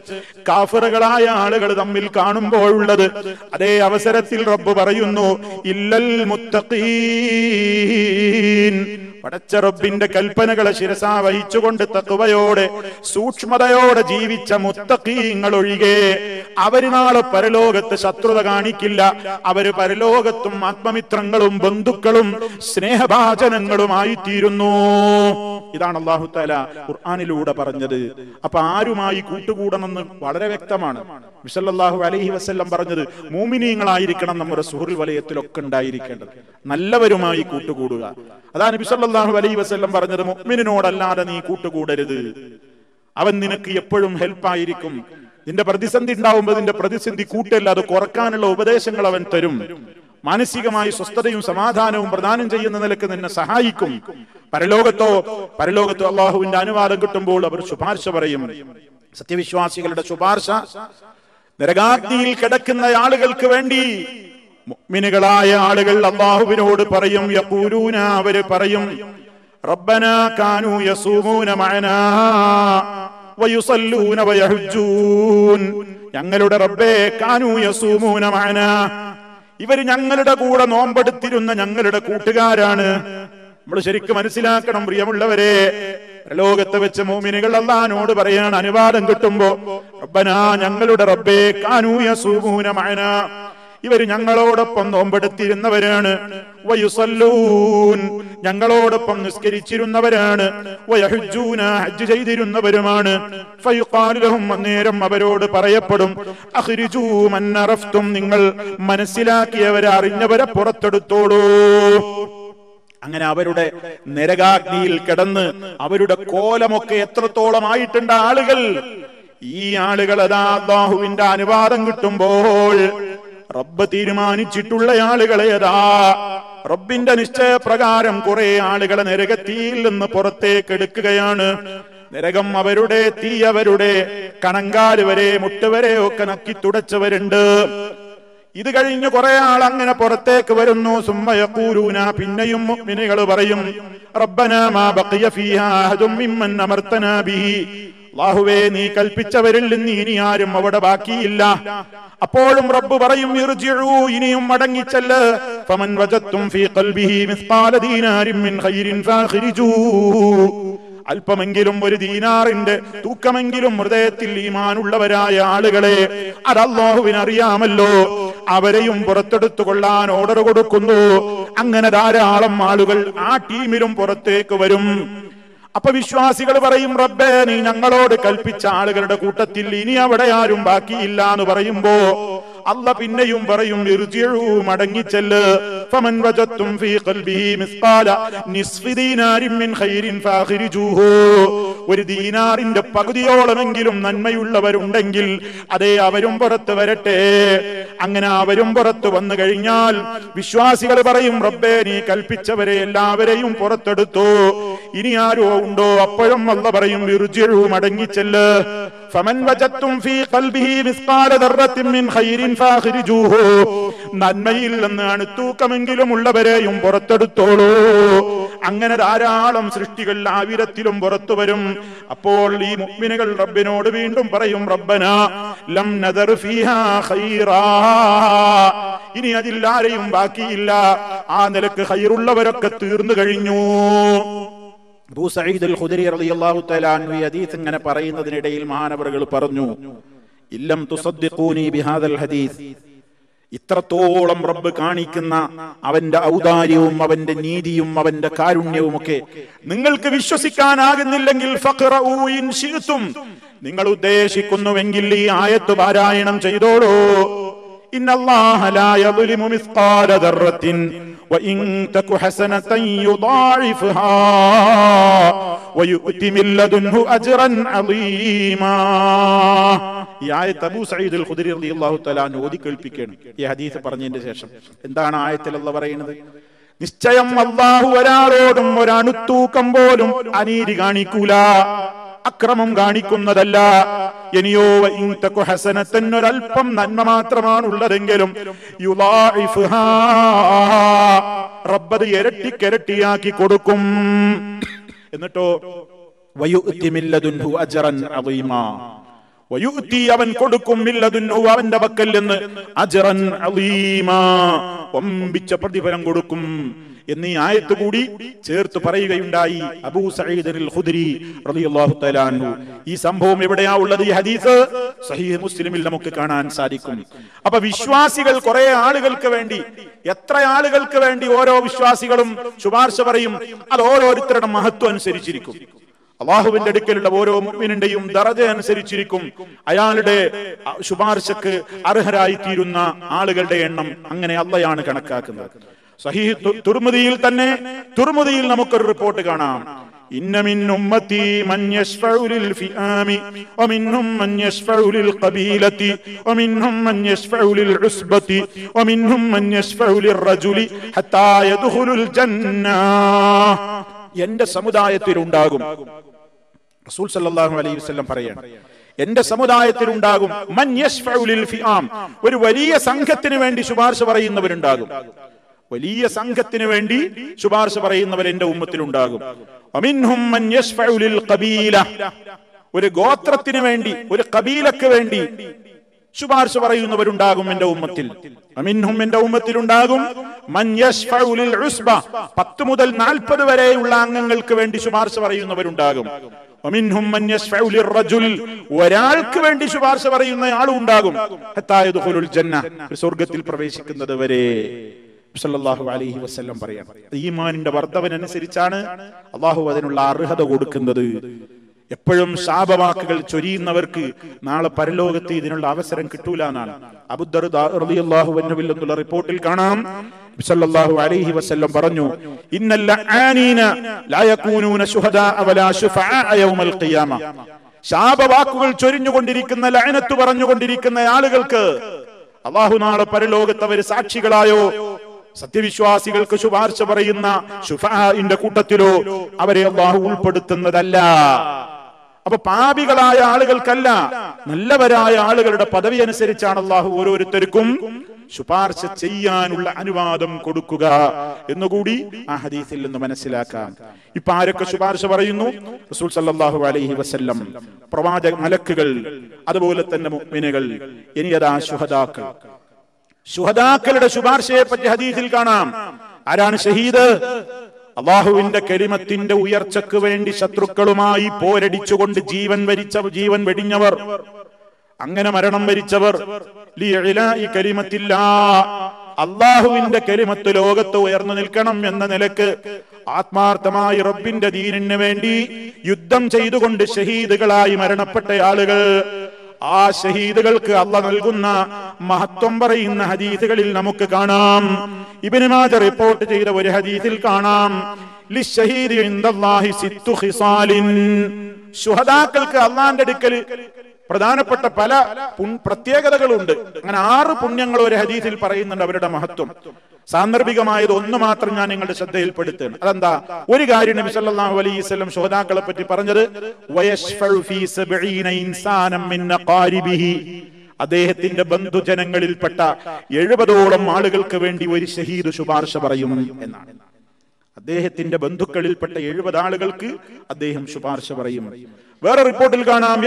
കാഫറുകളായ ആളുകൾ തമ്മിൽ കാണുമ്പോൾ ഉള്ളത്. അതേ അവസരത്തിൽ റബ്ബ് പറയുന്നു ഇല്ലൽ മുത്തഖീൻ. പടച്ച റബ്ബിന്റെ കൽപ്പനകളെ ശിരസാ വഹിച്ചുകൊണ്ട് തത്വയോടെ സൂക്ഷ്മതയോടെ ജീവിച്ച മുത്തഖീങ്ങൾ ഒഴികെ അവർ നാളെ പരലോകത്ത് ശത്രുത കാണിക്കില്ല. അവർ പരലോകത്തും ആത്മമിത്രങ്ങളും ബന്ധുക്കളും സ്നേഹഭാചനങ്ങളുമായി തീരുന്നു ഇതാണ് അള്ളാഹു ഖുർആാനിലൂടെ പറഞ്ഞത്. അപ്പൊ ആരുമായി കൂട്ടുകൂടണമെന്ന് വളരെ വ്യക്തമാണ്. വിസല്ലാഹു അലൈഹി വസ്ല്ലം പറഞ്ഞത് മൂമിനീങ്ങളായിരിക്കണം നമ്മുടെ സുഹൃൽ വലയത്തിലൊക്കെ ഉണ്ടായിരിക്കേണ്ടത്. നല്ലവരുമായി കൂട്ടുകൂടുക. അതാണ് ബിസല്ലാഹു അലൈഹി വസ്ല്ലം പറഞ്ഞത് മുഅ്മിനിനോടല്ലാതെ നീ കൂട്ടുകൂടരുത്. അവൻ നിനക്ക് എപ്പോഴും ഹെൽപ്പായിരിക്കും. നിന്റെ പ്രതിസന്ധി ഉണ്ടാവുമ്പോൾ നിന്റെ പ്രതിസന്ധി കൂട്ടല്ല അത് കുറക്കാനുള്ള ഉപദേശങ്ങൾ അവൻ തരും. മാനസികമായി സ്വസ്ഥതയും സമാധാനവും പ്രദാനം ചെയ്യുന്ന നിലയ്ക്ക് നിന്നെ സഹായിക്കും. പരലോകത്തോ പരലോകത്തോ അള്ളാഹുവിന്റെ അനുവാദം കിട്ടുമ്പോൾ അവർ ശുപാർശ പറയും. സത്യവിശ്വാസികളുടെ ശുപാർശ നരകാഗ്നിയിൽ കിടക്കുന്ന ആളുകൾക്ക് വേണ്ടി. മുഅ്മിനുകളായ ആളുകൾ അള്ളാഹുവിനോട് പറയും യഖൂലൂന അവർ പറയും റബ്ബന കാനു യസൂമൂന മഅനാ വയഹജ്ജൂൻ ഞങ്ങളുടെ റബ്ബേ കാനൂ യസൂമൂന മഅനാ ഇവർ ഞങ്ങളുടെ കൂടെ നോമ്പെടുത്തിരുന്ന ഞങ്ങളുടെ കൂട്ടുകാരാണ്. നമ്മൾ ശരിക്കും മനസ്സിലാക്കണം പ്രിയമുള്ളവരെ. ലോകത്ത് വെച്ച് മോമിനികൾ അള്ളഹാനോട് പറയാൻ അനുവാദം കിട്ടുമ്പോ റബ്ബനാ ഞങ്ങളുടെ റബ്ബേ കാനൂയ സൂമൂനമാന ഇവർ ഞങ്ങളോടൊപ്പം നോമ്പെടുത്തിരുന്നവരാണ്. വയുസല്ലൂൻ ഞങ്ങളോടൊപ്പം നിസ്കരിച്ചിരുന്നവരാണ്. ഹജ്ജ് ചെയ്തിരുന്നവരുമാണ്. അന്നേരം അവരോട് പറയപ്പെടും നിങ്ങൾ മനസ്സിലാക്കിയവരെ അറിഞ്ഞവരെ പുറത്തെടുത്തോളൂ. അങ്ങനെ അവരുടെ നരകാഗ്നിയിൽ കിടന്ന് അവരുടെ കോലമൊക്കെ എത്രത്തോളം ആയിട്ടുണ്ട് ആളുകൾ? ഈ ആളുകൾ അതാ അള്ളാഹുവിന്റെ അനുവാദം കിട്ടുമ്പോൾ റബ്ബ് തീരുമാനിച്ചിട്ടുള്ള ആളുകളെ അതാ. റബ്ബിന്റെ നിശ്ചയപ്രകാരം കുറെ ആളുകളെ നരകത്തിയിൽ നിന്ന് പുറത്തേക്ക് എടുക്കുകയാണ്. നരകം അവരുടെ തീ അവരുടെ കണങ്കാൽ വരെ മുട്ടുവരെ ഒക്കെ നക്കി തുടച്ചവരുണ്ട്. ഇത് കഴിഞ്ഞ് കുറെ ആൾ അങ്ങനെ പുറത്തേക്ക് വരുന്നു. സുമ്മയൂരൂന പിന്നെയും മിനികൾ പറയും റബ്ബന മാ ബഖിയ ഫീഹാ അഹദും മിമ്മൻ അമർത്തനാ ബിഹി. അല്ലാഹുവേ നീ കൽപ്പിച്ചവരിൽ നിന്ന് ഇനി ആരും അവിടെ ബാക്കിയില്ല. അപ്പോഴും റബ്ബ് പറയും ഇനിയും മടങ്ങിച്ചല്ല്. അല്പമെങ്കിലും ഒരു ദീനാറിന്റെ തൂക്കമെങ്കിലും ഹൃദയത്തിൽ ഈമാനുള്ളവരായ ആളുകളെ അത് അള്ളാഹുവിന് അറിയാമല്ലോ അവരെയും പുറത്തെടുത്തു കൊള്ളാൻ ഓർഡർ കൊടുക്കുന്നു. അങ്ങനെ ധാരാളം ആളുകൾ ആ ടീമിലും പുറത്തേക്ക് വരും. അപ്പൊ വിശ്വാസികൾ പറയും റബ്ബേ നീ ഞങ്ങളോട് കൽപ്പിച്ച ആളുകളുടെ കൂട്ടത്തിൽ ഇനി അവിടെ ആരും ബാക്കിയില്ല എന്ന് പറയുമ്പോ അല്ല പിന്നെയും പറയും മടങ്ങിച്ചെല്ല്. ഒരു ദീനാറിന്റെ പകുതിയോളമെങ്കിലും നന്മയുള്ളവരുണ്ടെങ്കിൽ അതേ അവരും പുറത്ത് വരട്ടെ. അങ്ങനെ അവരും പുറത്ത് വന്നു കഴിഞ്ഞാൽ വിശ്വാസികൾ പറയും റബ്ബേ നീ കൽപ്പിച്ചവരെ എല്ലാവരെയും പുറത്തെടുത്തു. ഇനി ആരോ ഉണ്ടോ? അപ്പോഴും വന്ന പറയും ഇർജിഉ മടങ്ങിച്ചെല്ല്. ഫമൻ വജത്തും നന്മയിൽ നിന്ന് അണുത്തൂക്കമെങ്കിലും ഉള്ളവരെയും പുറത്തെടുത്തോളൂ. അങ്ങനെ ധാരാളം സൃഷ്ടികൾ ആവിരത്തിലും പുറത്തു വരും. അപ്പോൾ ഈ മുഗ്മിനുകൾ റബ്ബിനോട് വീണ്ടും പറയും റബ്ബന ലം നദർ ഫീഹാ ഖൈറാ. ഇനി അതിൽ ആരെയും ബാക്കിയില്ല. ആ നിലയ്ക്ക് ഹൈറുള്ളവരൊക്കെ തീർന്നു കഴിഞ്ഞു. അബൂ സഈദ് അൽ ഖുദരി റളിയല്ലാഹു തആല അൻഹു ഹദീസ് ഇങ്ങനെ പറയുന്നതിനിടയിൽ മഹാനവറുകൾ പറഞ്ഞു ഇല്ലം തുസദ്ദിഖൂനി ബിഹാദൽ ഹദീസ്. ഇത്രത്തോളം റബ്ബ് കാണിക്കുന്ന അവന്റെ ഔദാര്യവും അവന്റെ നീതിയും അവന്റെ കാരുണ്യവും ഒക്കെ നിങ്ങൾക്ക് വിശ്വസിക്കാനാകുന്നില്ലെങ്കിൽ നിങ്ങൾ ഉദ്ദേശിക്കുന്നുവെങ്കിൽ ഈ ആയത്ത് പാരായണം ചെയ്തോളൂ. ഇന്നല്ലാഹ ലാ യദ്ലിമു മിസ്ഖാല ദർറത്തിൻ وإن تك حسنة يضاعفها ويؤتي من لدنه أجرا عظيما ഈ ആയത്ത് അബൂ സഈദ് അൽ ഖുദരി റളിയല്ലാഹു തആല അൻഹു ഓതി കേൾപ്പിക്കുകയാണ് ഈ ഹദീസ് പറഞ്ഞതിന്റെ ശേഷം എന്താണ് ആയത്തിൽ അല്ലാഹ് പറയുന്നത് നിശ്ചയം അള്ളാഹു ഒരാളോടും ഒരണുത്തൂക്കം പോലും അനീതി കാണിക്കൂല അക്രമം കാണിക്കുന്നതല്ല. ഇനിയോ ഒരല്പം നന്മ മാത്രമാണുള്ളതെങ്കിലും റബ്ബത് ഇരട്ടിക്കിരട്ടിയാക്കി കൊടുക്കും. എന്നിട്ടോ അവൻ കൊടുക്കും അവന്റെ പക്കൽ നിന്ന് അജറൻ ഒമ്പിച്ച പ്രതിഫലം കൊടുക്കും. എന്നീ ആയത്ത് കൂടി ചേർത്ത് പറയുകയുണ്ടായി. അബൂ ഖുദ്രി റളിയല്ലാഹു ഈ സംഭവം എവിടെയാ ഉള്ളത്? ഈ ഹദീസ് സഹീഹ് മുസ്ലിമിൽ നമുക്ക് കാണാൻ സാധിക്കും. അപ്പൊ വിശ്വാസികൾ കുറെ ആളുകൾക്ക് വേണ്ടി എത്ര ആളുകൾക്ക് വേണ്ടി ഓരോ വിശ്വാസികളും ശുപാർശ പറയും? അത് ഓരോരുത്തരുടെ മഹത്വം അനുസരിച്ചിരിക്കും. അള്ളാഹുവിന്റെ അടുക്കലുള്ള ഓരോ മുഅ്മിനിന്റെയും ദറജ അനുസരിച്ചിരിക്കും. അയാളുടെ ശുപാർശക്ക് അർഹരായി തീരുന്ന ആളുകളുടെ എണ്ണം അങ്ങനെ അള്ളയാണ് കണക്കാക്കുന്നത്. സഹീഹ് തുർമുദിയിൽ തന്നെ തുർമുദിയിൽ നമുക്കൊരു റിപ്പോർട്ട് കാണാം. എന്റെ സമുദായത്തിൽ ഉണ്ടാകും റസൂൽ അലൈഹി വസല്ലം പറയാണ് എന്റെ സമുദായത്തിലുണ്ടാകും ഒരു വലിയ സംഘത്തിന് വേണ്ടി ശുപാർശ പറയുന്നവരുണ്ടാകും. വലിയ സംഘത്തിന് വേണ്ടി ശുപാർശ പറയുന്നവർ എന്റെ ഖബീല. ഒരു ഗോത്രത്തിന് വേണ്ടി ഒരു കബീലക്ക് വേണ്ടി ശുപാർശ പറയുന്നവരുണ്ടാകും എന്റെ ഉമ്മത്തിൽ. അമിൻഹും എന്റെ ഉസ്ബ. പത്ത് മുതൽ നാൽപ്പത് വരെയുള്ള അംഗങ്ങൾക്ക് വേണ്ടി ശുപാർശ പറയുന്നവരുണ്ടാകും. ഒരാൾക്ക് വേണ്ടി ശുപാർശ പറയുന്ന ആളും ഉണ്ടാകും. സ്വർഗത്തിൽ പ്രവേശിക്കുന്നത് വരെ. സല്ലല്ലാഹു അലഹി വസ്ല്ലം പറയാം. ഈമാനിന്റെ വർദ്ധവനനുസരിച്ചാണ് അള്ളാഹു അതിനുള്ള അർഹത കൊടുക്കുന്നത്. എപ്പോഴും ശാപവാക്കുകൾ ചൊരിയുന്നവർക്ക് നാളെ പരലോകത്ത് ഇതിനുള്ള അവസരം കിട്ടൂല എന്നാണ്. അബുദ്ദർഹുവിൽ എന്നുള്ള റിപ്പോർട്ടിൽ കാണാം. സല്ലല്ലാഹു അലൈഹി വസല്ലം പറഞ്ഞു ഇന്നല്ല ആനീന ലാ ശുഹദാഅ വലാ ശുഫആഅ യൗമൽ ഖിയാമ. ശാപവാക്കുകൾ ചൊരിഞ്ഞുകൊണ്ടിരിക്കുന്ന ലഅനത്ത് പറഞ്ഞുകൊണ്ടിരിക്കുന്ന ആളുകൾക്ക് അള്ളാഹു നാളെ പരലോകത്ത് അവർ സാക്ഷികളായോ? സത്യവിശ്വാസികൾക്ക് ശുപാർശ പറയുന്ന ശുഫാഇന്റെ കൂട്ടത്തിലോ അവരെ അള്ളാഹു ഉൾപ്പെടുത്തുന്നതല്ല. അപ്പൊ പാപികളായ ആളുകൾക്കല്ല നല്ലവരായ ആളുകളുടെ പദവി അനുസരിച്ചാണ് അള്ളാഹു ഓരോരുത്തർക്കും ശുപാർശ ചെയ്യാനുള്ള അനുവാദം കൊടുക്കുക എന്നുകൂടി ആ ഹദീസിൽ നിന്ന് മനസ്സിലാക്കാം. ഇപ്പൊ ആരൊക്കെ ശുപാർശ പറയുന്നു? റസൂൽ സല്ലല്ലാഹു അലൈഹി വസല്ലം പ്രവാചക മലക്കുകൾ അതുപോലെ തന്നെ മുഅ്മിനുകൾ ഇനി അതാ ശുഹദാക്കൾ. ശുഹദാക്കളുടെ ശുപാർശയെ പറ്റി ഹദീസിൽ കാണാം. ആരാണ് ഷഹീദ്? അള്ളാഹുവിന്റെ കരിമത്തിന്റെ ഉയർച്ചക്ക് വേണ്ടി ശത്രുക്കളുമായി പോരടിച്ചുകൊണ്ട് ജീവൻ വരിച്ച ജീവൻ വെടിഞ്ഞവർ അങ്ങനെ മരണം വരിച്ചവർ. ഈ കരിമത്തില്ല അള്ളാഹുവിന്റെ കരിമത്ത് ലോകത്ത് ഉയർന്നു നിൽക്കണം എന്ന നിലയ്ക്ക് ആത്മാർത്ഥമായി റബ്ബിന്റെ ദീനിന് വേണ്ടി യുദ്ധം ചെയ്തുകൊണ്ട് ഷഹീദുകളായി മരണപ്പെട്ട ആളുകൾ ആ ഷഹീദുകൾക്ക് അള്ള നൽകുന്ന മഹത്വം പറയുന്ന ഹദീസുകളിൽ നമുക്ക് കാണാം. ഇബ്നു മാജ റിപ്പോർട്ട് ചെയ്ത ഒരു ഹദീസിൽ കാണാം. ലിഷഹീദ് ശുഹദാക്കൾക്ക് അള്ളാന്റെ അടുക്കൽ പ്രധാനപ്പെട്ട പല പ്രത്യേകതകളുണ്ട്. അങ്ങനെ ആറ് പുണ്യങ്ങൾ ഒരു ഹദീസിൽ പറയുന്നുണ്ട് അവരുടെ മഹത്വം. സാന്ദർഭികമായത് ഒന്ന് മാത്രം ഞാൻ നിങ്ങളുടെ ശ്രദ്ധയിൽപ്പെടുത്തുകയാണ് അതെന്താ? ഒരു കാര്യം നബി സല്ലല്ലാഹു അലൈഹി വസല്ലം ശുഹദാക്കളെ പറ്റി പറഞ്ഞത് ഫീ സബഈന മിൻ അദ്ദേഹത്തിന്റെ ബന്ധുജനങ്ങളിൽപ്പെട്ട എഴുപതോളം ആളുകൾക്ക് വേണ്ടി ഒരു ഷഹീദ് ശുപാർശ പറയും എന്നാണ്. അദ്ദേഹത്തിന്റെ ബന്ധുക്കളിൽപ്പെട്ട എഴുപത് ആളുകൾക്ക് അദ്ദേഹം ശുപാർശ പറയും വേറെ റിപ്പോർട്ടിൽ കാണാം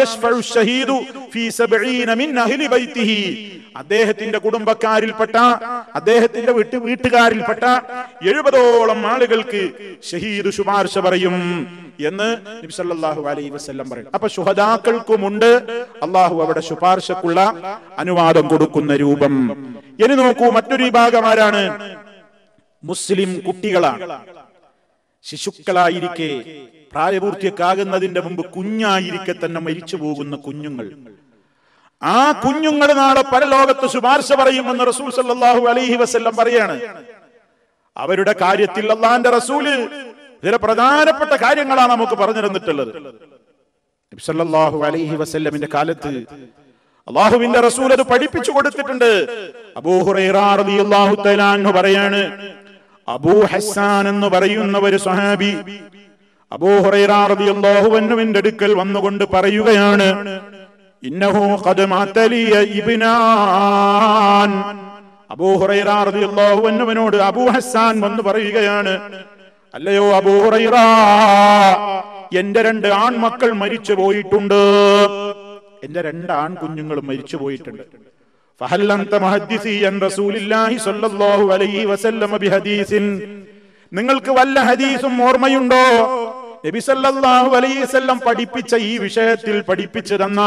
അദ്ദേഹത്തിന്റെ കുടുംബക്കാരിൽപ്പെട്ട അദ്ദേഹത്തിന്റെ വീട്ടു വീട്ടുകാരിൽപ്പെട്ട എഴുപതോളം ആളുകൾക്ക് ഷഹീദ് ശുപാർശ പറയും എന്ന് നബിസല്ലാഹു അലൈ വസല്ലം പറയും. അപ്പൊ ശുഹദാക്കൾക്കുമുണ്ട് അള്ളാഹു അവിടെ ശുപാർശക്കുള്ള അനുവാദം കൊടുക്കുന്ന രൂപം. ഇനി നോക്കൂ മറ്റൊരു വിഭാഗം ആരാണ്? മുസ്ലിം കുട്ടികളാണ്. ശിശുക്കളായിരിക്കെ. പ്രായപൂർത്തിയൊക്കാകുന്നതിന്റെ മുമ്പ് കുഞ്ഞായിരിക്കെ തന്നെ മരിച്ചു പോകുന്ന കുഞ്ഞുങ്ങൾ. ആ കുഞ്ഞുങ്ങൾ നാളെ പരലോകത്ത് ശുപാർശ പറയുമെന്ന് റസൂൽ സല്ലാഹു അലൈഹി വസല്ലം പറയാണ്. അവരുടെ കാര്യത്തിൽ അള്ളാന്റെ റസൂൽ ഇതിലെ പ്രധാനപ്പെട്ട കാര്യങ്ങളാണ് നമുക്ക് പറഞ്ഞു തന്നിട്ടുള്ളത്. അലൈഹി വസല്ലമിന്റെ കാലത്ത് അള്ളാഹുവിന്റെ റസൂൽ അത് പഠിപ്പിച്ചു കൊടുത്തിട്ടുണ്ട്. അബൂ റളിയല്ലാഹു തആല പറയാണ് അബൂ ഹസ്സാൻ എന്ന് പറയുന്ന ഒരു സ്വഹാബി അബൂ ഹുറൈറ റളിയല്ലാഹു അൻഹുവിന്റെ അടുക്കൽ വന്നുകൊണ്ട് പറയുകയാണ് ഇന്നഹു അബൂ ഹുറൈറ റളിയല്ലാഹു അൻഹുവിനോട് അബൂ ഹസ്സാൻ വന്ന് പറയുകയാണ് അല്ലയോ അബൂ ഹുറൈറ എന്റെ രണ്ട് ആൺമക്കൾ മരിച്ചു പോയിട്ടുണ്ട് എന്റെ രണ്ട് ആൺകുഞ്ഞുങ്ങൾ മരിച്ചു പോയിട്ടുണ്ട് فهل أنت محدثي عن رسول الله صلى الله عليه وسلم بحديث നിങ്ങൾക്ക് വല്ല ഹദീസും ഓർമ്മയുണ്ടോ നബി സല്ലല്ലാഹു അലൈഹി വസല്ലം പഠിപ്പിച്ച ഈ വിഷയത്തിൽ പഠിപ്പിച്ചു തന്ന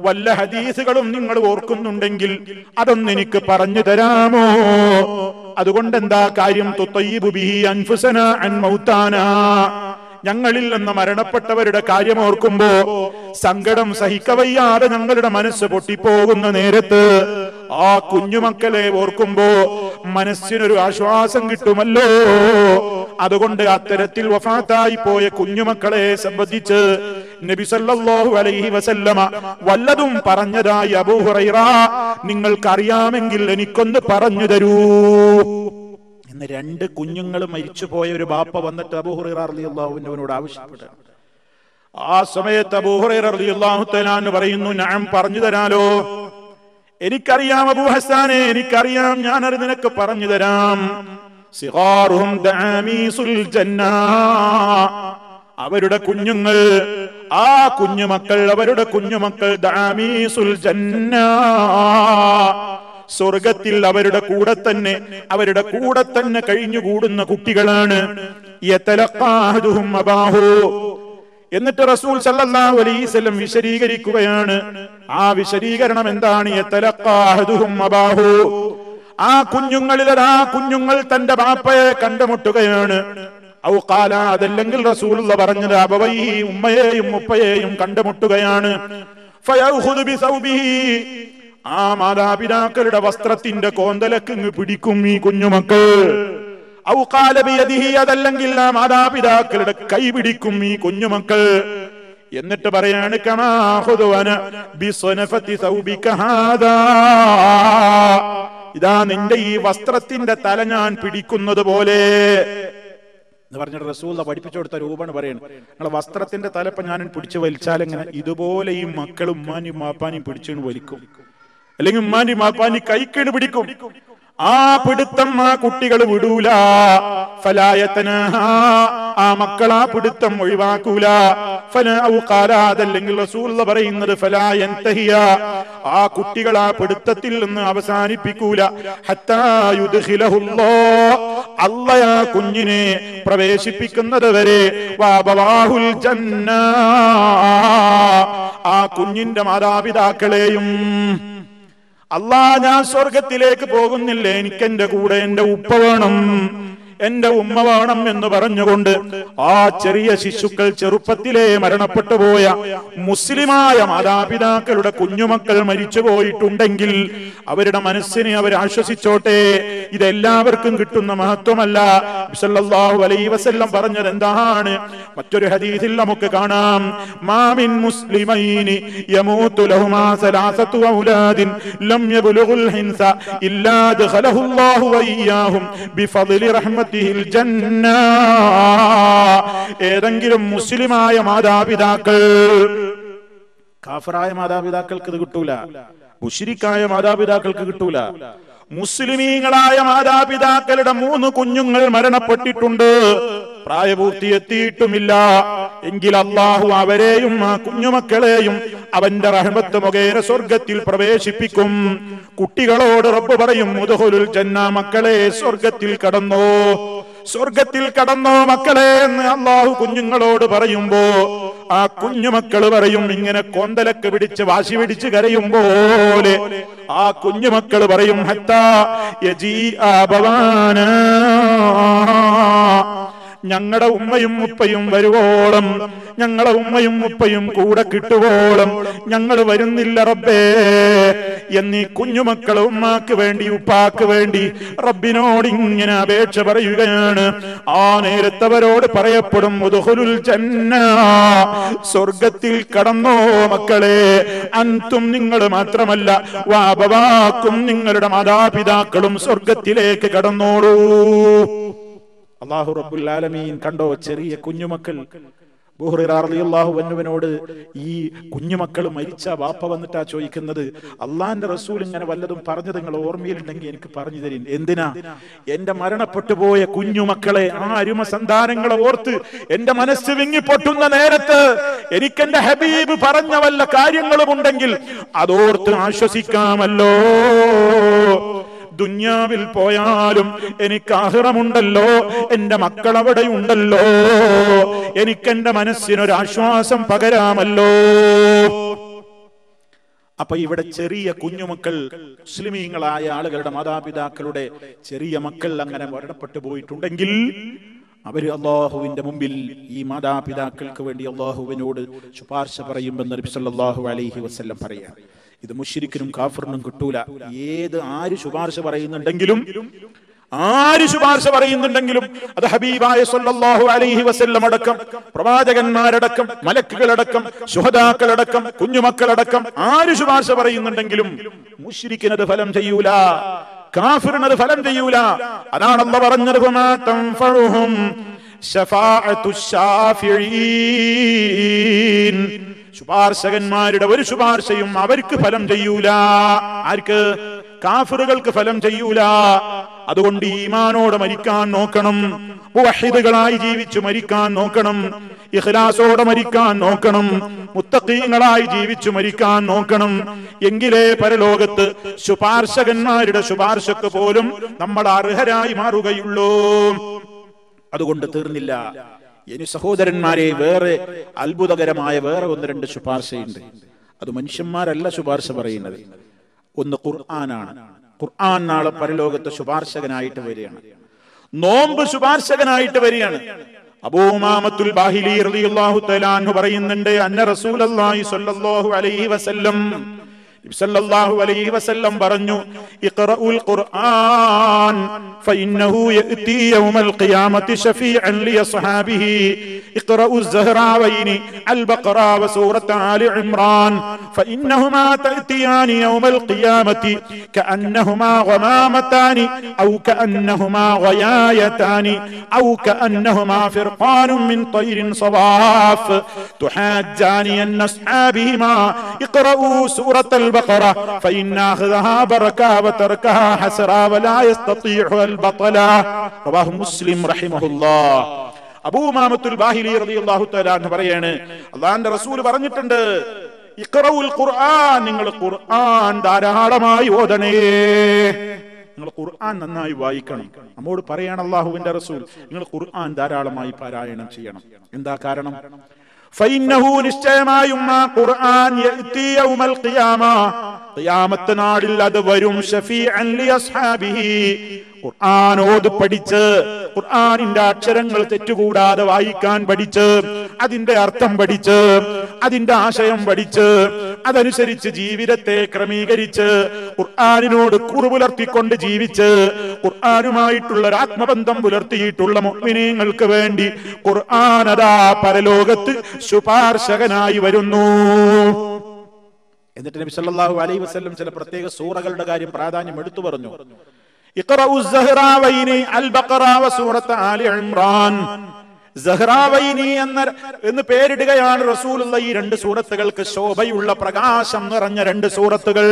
വല്ല ഹദീസുകളും നിങ്ങൾ ഓർക്കുന്നുണ്ടെങ്കിൽ അതൊന്ന് എനിക്ക് പറഞ്ഞു തരാമോ അതുകൊണ്ട് എന്താ കാര്യം തുത്തയ്യിബു ബിഹി അൻഫുസന അൻ മൗത്താനാ ഞങ്ങളിൽ നിന്ന് മരണപ്പെട്ടവരുടെ കാര്യം ഓർക്കുമ്പോ സങ്കടം സഹിക്കവയ്യാതെ ഞങ്ങളുടെ മനസ്സ് പൊട്ടിപ്പോകുന്ന നേരത്ത് ആ കുഞ്ഞുമക്കളെ ഓർക്കുമ്പോ മനസ്സിനൊരു ആശ്വാസം കിട്ടുമല്ലോ. അതുകൊണ്ട് അത്തരത്തിൽ വഫാത്തായി പോയ കുഞ്ഞുമക്കളെ സംബന്ധിച്ച് നബി സല്ലല്ലാഹു അലൈഹി വസല്ലമ വല്ലതും പറഞ്ഞതായി അബൂഹുറൈറ നിങ്ങൾക്കറിയാമെങ്കിൽ എനിക്കൊന്ന് പറഞ്ഞു തരൂ. ഇന്ന് രണ്ട് കുഞ്ഞുങ്ങൾ മരിച്ചുപോയ ഒരു ബാപ്പ വന്നിട്ട് അബൂഹുറിയാഹുവിനോട് ആവശ്യപ്പെട്ടു. ആ സമയത്ത് അബൂഹുറിയാഹു പറയുന്നു ഞാൻ പറഞ്ഞു തരാലോ. എനിക്കറിയാം അബൂ ഹസാനെ എനിക്കറിയാം ഞാനത് നിനക്ക് പറഞ്ഞു തരാം. അവരുടെ കുഞ്ഞുങ്ങൾ ആ കുഞ്ഞുമക്കൾ അവരുടെ കുഞ്ഞുമക്കൾ ദാമീസുൽ ജന്നാ. സ്വർഗത്തിൽ അവരുടെ കൂടെ തന്നെ അവരുടെ കൂടെ തന്നെ കഴിഞ്ഞുകൂടുന്ന കുട്ടികളാണ്. എന്നിട്ട് റസൂൽ വസല്ലം വിശദീകരിക്കുകയാണ്. ആ വിശദീകരണം എന്താണ്? ആ കുഞ്ഞുങ്ങളിൽ ആ കുഞ്ഞുങ്ങൾ തന്റെ ബാപ്പയെ കണ്ടുമുട്ടുകയാണ്. ഔ കാല അതല്ലെങ്കിൽ റസൂലുള്ള പറഞ്ഞത് അബവൈ ഉമ്മയെയും ഉപ്പയെയും കണ്ടുമുട്ടുകയാണ്. ആ മാതാപിതാക്കളുടെ വസ്ത്രത്തിന്റെ കോന്തലക്കിങ് പിടിക്കും ഈ കുഞ്ഞുമക്കൾ. അതല്ലെങ്കിൽ ആ മാതാപിതാക്കളുടെ കൈ പിടിക്കും ഈ കുഞ്ഞുമക്കൾ. എന്നിട്ട് പറയാണ് ഇതാ നിന്റെ ഈ വസ്ത്രത്തിന്റെ തല ഞാൻ പിടിക്കുന്നത് പോലെ. എന്ന് പറഞ്ഞിട്ട് റസൂല പഠിപ്പിച്ചു കൊടുത്ത രൂപമാണ് പറയുന്നത് നിങ്ങളെ വസ്ത്രത്തിന്റെ തലപ്പ ഞാൻ പിടിച്ചു വലിച്ചാൽ ഇങ്ങനെ ഇതുപോലെ ഈ മക്കളും ഉമ്മാനും മാപ്പാനും പിടിച്ചു വലിക്കും. അല്ലെങ്കിൽ ഉമ്മാന്റെ മാപ്പാനും കൈക്കണ് പിടിക്കും. ആ പിടുത്തം ആ കുട്ടികൾ വിടൂല. ഫലായത്തന ആ മക്കൾ ആ പിടുത്തം ഒഴിവാക്കൂല. അതല്ലെങ്കിൽ റസൂൽ പറയുന്നത് ഫലായന്തഹിയ ആ കുട്ടികൾ ആ പിടുത്തത്തിൽ നിന്ന് അവസാനിപ്പിക്കൂല. ഹത്താ യുദ്ഖിലഹുല്ലാ. അല്ല ആ കുഞ്ഞിനെ പ്രവേശിപ്പിക്കുന്നത് വരെ വാബവാഹുൽ ജന്ന. ആ കുഞ്ഞിന്റെ മാതാപിതാക്കളെയും അല്ലാ ഞാൻ സ്വർഗത്തിലേക്ക് പോകുന്നില്ല? എനിക്കെന്റെ കൂടെ എന്റെ ഉപ്പ വേണം. എന്റെ ഉമ്മ വേണം എന്ന് പറഞ്ഞുകൊണ്ട് ആ ചെറിയ ശിശുക്കൾ ചെറുപ്പത്തിലേ മരണപ്പെട്ടു പോയ മുസ്ലിമായ മാതാപിതാക്കളുടെ കുഞ്ഞുമക്കൾ മരിച്ചു പോയിട്ടുണ്ടെങ്കിൽ അവരുടെ മനസ്സിനെ അവർ ആശ്വസിച്ചോട്ടെ. ഇതെല്ലാവർക്കും കിട്ടുന്ന മഹത്വമല്ല. സല്ലല്ലാഹു അലൈഹി വസല്ലം പറഞ്ഞത് എന്താണ്? മറ്റൊരു ഹദീസിൽ നമുക്ക് കാണാം. മാമിൻ മുസ്ലിമൈനി യമൂതു ലഹുമാ സലാസതു ഔലാദിൻ ലം യബ്ലുഗുൽ ഹിൻസ ഇല്ലാ ദഖലഹുല്ലാഹു വയ്യാഹും ബിഫദ്ലി ജന്ന ഏതെങ്കിലും മുസ്ലിമായ മാതാപിതാക്കൾ കാഫറായ മാതാപിതാക്കൾക്ക് ഇത് കിട്ടൂല. മുഷിരിക്കായ മാതാപിതാക്കൾക്ക് കിട്ടൂല. മുസ്ലിമീങ്ങളായ മാതാപിതാക്കളുടെ മൂന്ന് കുഞ്ഞുങ്ങൾ മരണപ്പെട്ടിട്ടുണ്ട്. പ്രായപൂർത്തി എത്തിയിട്ടുമില്ല എങ്കിൽ അള്ളാഹു അവരെയും ആ കുഞ്ഞുമക്കളെയും അവന്റെ റഹ്മത്ത് മുഖേന സ്വർഗത്തിൽ പ്രവേശിപ്പിക്കും. കുട്ടികളോട് റബ്ബ് പറയും മുതുഹുലുൽ ജന്ന മക്കളെ സ്വർഗത്തിൽ കടന്നോ. സ്വർഗത്തിൽ കടന്നോ മക്കളെ എന്ന് അള്ളാഹു കുഞ്ഞുങ്ങളോട് പറയുമ്പോ ആ കുഞ്ഞുമക്കൾ പറയും ഇങ്ങനെ കൊന്തലൊക്കെ പിടിച്ച് വാശി പിടിച്ച് കരയുമ്പോലെ ആ കുഞ്ഞുമക്കൾ പറയും ഹത്താ യജീ ആബവാന ഞങ്ങളുടെ ഉമ്മയും ഉപ്പയും വരുവോളം. ഞങ്ങളുടെ ഉമ്മയും ഉപ്പയും കൂടെ കിട്ടുവോളം. ഞങ്ങൾ വരുന്നില്ല റബ്ബേ. എന്നീ കുഞ്ഞുമക്കൾ ഉമ്മാക്ക് വേണ്ടി ഉപ്പാക്ക് വേണ്ടി റബ്ബിനോട് ഇങ്ങനെ അപേക്ഷ പറയുകയാണ്. ആ നേരത്തവരോട് പറയപ്പെടും മുതുഹുലുൽ ജന്ന സ്വർഗത്തിൽ കടന്നോ മക്കളെ. അന്തും നിങ്ങൾ മാത്രമല്ല വാപവാക്കും നിങ്ങളുടെ മാതാപിതാക്കളും സ്വർഗത്തിലേക്ക് കടന്നോളൂ. അള്ളാഹു ആലമീൻ കണ്ടോ ചെറിയ കുഞ്ഞുമക്കൾ? ബുഹറിറാഹുവിനോട് ഈ കുഞ്ഞുമക്കൾ മരിച്ച വാപ്പ വന്നിട്ടാ ചോദിക്കുന്നത്. അള്ളാന്റെ റസൂൽ ഇങ്ങനെ വല്ലതും പറഞ്ഞത് നിങ്ങൾ ഓർമ്മയിലുണ്ടെങ്കിൽ എനിക്ക് പറഞ്ഞു തരും എന്തിനാ? എന്റെ മരണപ്പെട്ടു പോയ കുഞ്ഞുമക്കളെ ആ അരുമ സന്താനങ്ങളെ ഓർത്ത് എന്റെ മനസ്സ് വിങ്ങിപ്പൊട്ടുന്ന നേരത്ത് എനിക്ക് എന്റെ ഹബീബ് പറഞ്ഞ വല്ല കാര്യങ്ങളും ഉണ്ടെങ്കിൽ അതോർത്ത് ആശ്വസിക്കാമല്ലോ. ദുന്യാവിൽ പോയാലും എനിക്ക് ആഹ്റമുണ്ടല്ലോ എന്റെ മക്കൾ അവിടെ ഉണ്ടല്ലോ എനിക്കെന്റെ മനസ്സിനൊരാശ്വാസം പകരാമല്ലോ. അപ്പൊ ഇവിടെ ചെറിയ കുഞ്ഞുമക്കൾ മുസ്ലിമീങ്ങളായ ആളുകളുടെ മാതാപിതാക്കളുടെ ചെറിയ മക്കൾ അങ്ങനെ മരണപ്പെട്ടു പോയിട്ടുണ്ടെങ്കിൽ അവർ അള്ളാഹുവിന്റെ മുമ്പിൽ ഈ മാതാപിതാക്കൾക്ക് വേണ്ടി അള്ളാഹുവിനോട് ശുപാർശ പറയുമെന്ന് നബി സല്ലല്ലാഹു അലൈഹി വസല്ലം പറയാം. ഇത് മുഷിരിക്കിനും കാഫറിനും കിട്ടൂല. ഏത് ആര് ശുപാർശ പറയുന്നുണ്ടെങ്കിലും ആര് ശുപാർശ പറയുന്നുണ്ടെങ്കിലും അത് ഹബീബായ സല്ലല്ലാഹു അലൈഹി വസല്ലം അടക്കം പ്രവാചകന്മാരടക്കം മലക്കുകളടക്കം ശുഹദാക്കളടക്കം കുഞ്ഞുമക്കളടക്കം ആര് ശുപാർശ പറയുന്നുണ്ടെങ്കിലും മുശ്രിക്കിനത് ഫലം ചെയ്യൂല. കാഫിറിനത് ഫലം ചെയ്യൂല. അതാണ് പറഞ്ഞത് ശഫാഅത്തു ശാഫിഈൻ. ശുപാർശകന്മാരുടെ ഒരു ശുപാർശയും അവർക്ക് ഫലം ചെയ്യൂല. ആർക്ക്? കാഫറുകൾക്ക് ഫലം ചെയ്യൂല. അതുകൊണ്ട് ഈമാനോടെ മരിക്കാൻ നോക്കണം. മുവഹിദുകളായി ജീവിച്ചു മരിക്കാൻ നോക്കണം. ഇഖ്ലാസോടെ മരിക്കാൻ നോക്കണം. മുത്തഖീങ്ങളായി ജീവിച്ചു മരിക്കാൻ നോക്കണം. എങ്കിലേ പരലോകത്ത് ശുപാർശകന്മാരുടെ ശുപാർശക്ക് പോലും നമ്മൾ അർഹരായി മാറുകയുള്ളൂ. അതുകൊണ്ട് തീർന്നില്ല. ഇനി സഹോദരന്മാരെ വേറെ അത്ഭുതകരമായ വേറെ ഒന്ന് രണ്ട് ശുപാർശയുണ്ട്. അത് മനുഷ്യന്മാരല്ല ശുപാർശ പറയുന്നത്. ഒന്ന് ഖുർആനാണ്. ഖുർആൻ നാളെ പരലോകത്ത് ശുപാർശകനായിട്ട് വരികയാണ്. നോമ്പ് ശുപാർശകനായിട്ട് വരികയാണ്. അബൂമാമത്തുൽ ബാഹിലി റളിയല്ലാഹു തആല പറയുന്നുണ്ട് അന്ന റസൂലുള്ളാഹി സ്വല്ലല്ലാഹു അലൈഹി വസല്ലം നബി സല്ലല്ലാഹു അലൈഹി വസല്ലം പറഞ്ഞു ഇഖ്റഉൽ ഖുർആൻ ഫഇന്നഹു യഅതി യൗമൽ ഖിയാമത്തി ശഫീഅൻ ലിഅസ്ഹാബിഹി ഇഖ്റഉ الزهراوين البقرة وسورة آل عمران فإنهما تأتيان يوم القيامة كأنهما غمامتان أو كأنهما غيايتان أو كأنهما فرقان من طير صواف تحاجان أن أصحابهما اقرأوا سورة البقرة فإن أخذها بركة وتركها حسرا ولا يستطيع البطلا رواه مسلم رحمه الله അബൂമാമത്തുൽ ബാഹിലി റളിയല്ലാഹു തആല എന്ന് പറയാണ് അള്ളാഹിന്റെ റസൂൽ പറഞ്ഞിട്ടുണ്ട് ഇഖ്റഉൽ ഖുർആൻ നിങ്ങൾ ഖുർആൻ ധാരാളമായി ഓതണേ നിങ്ങൾ ഖുർആൻ നന്നായി വായിക്കണം നമ്മോട് പറയാണ് അള്ളാഹുവിന്റെ റസൂൽ നിങ്ങൾ ഖുർആൻ ധാരാളമായി പാരായണം ചെയ്യണം എന്താ കാരണം ഫൈന്നഹു നിശ്ചയമായും ആ ഖുർആൻ ഖിയാമത്ത് നാളിൽ അത് വരും. ഖുർആൻ ഓത് പഠിച്ച് ഖുർആനിന്റെ അക്ഷരങ്ങൾ തെറ്റുകൂടാതെ വായിക്കാൻ പഠിച്ച് അതിന്റെ അർത്ഥം പഠിച്ച് അതിന്റെ ആശയം പഠിച്ച് അതനുസരിച്ച് ജീവിതത്തെ ക്രമീകരിച്ച് ഖുർആനിനോട് കുറുപുലർത്തിക്കൊണ്ട് ജീവിച്ച് ഖുർആനുമായിട്ടുള്ള ഒരു ആത്മബന്ധം പുലർത്തിയിട്ടുള്ള മുഅ്മിനീങ്ങൾക്ക് വേണ്ടി ഖുർആൻ അതാ പരലോകത്ത് ശുപാർശകനായി വരുന്നു. എന്നിട്ട് നബി സല്ലല്ലാഹു അലൈഹി വസല്ലം ചില പ്രത്യേക സൂറകളുടെ കാര്യം പ്രാധാന്യം എടുത്തു പറഞ്ഞു. എന്ന എന്ന് പേരിടുകയാണ് റസൂലുള്ള ഈ രണ്ട് സൂറത്തുകൾക്ക് ശോഭയുള്ള പ്രകാശം നിറഞ്ഞ രണ്ട് സൂറത്തുകൾ.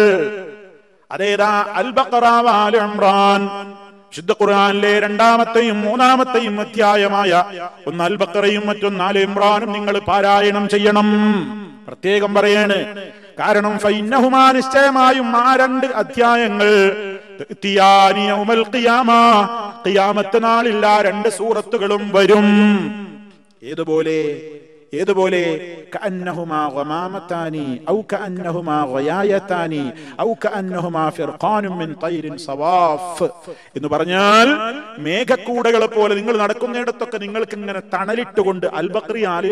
അതേതാ? അൽ ബക്കറാവ ആൽ ഇമ്രാൻ. ഖുർആനിലെ രണ്ടാമത്തെയും മൂന്നാമത്തെയും അധ്യായമായ ഒന്ന് അൽബക്കറയും മറ്റൊന്ന് ആൽ ഇമ്രാനും നിങ്ങൾ പാരായണം ചെയ്യണം. പ്രത്യേകം പറയാണ്. കാരണം ഫൈന്നഹുമാ നിശ്ചയമായും ആ രണ്ട് അധ്യായങ്ങൾ ഖിയാമത്ത് നാളിൽ ആ രണ്ട് സൂറത്തുകളും വരും. ഏതുപോലെ ഏതുപോലെ എന്ന് പറഞ്ഞാൽ മേഘക്കൂടകളെ പോലെ നിങ്ങൾ നടക്കുന്നിടത്തൊക്കെ നിങ്ങൾക്ക് ഇങ്ങനെ തണലിട്ടുകൊണ്ട് അൽബക്രി ആലി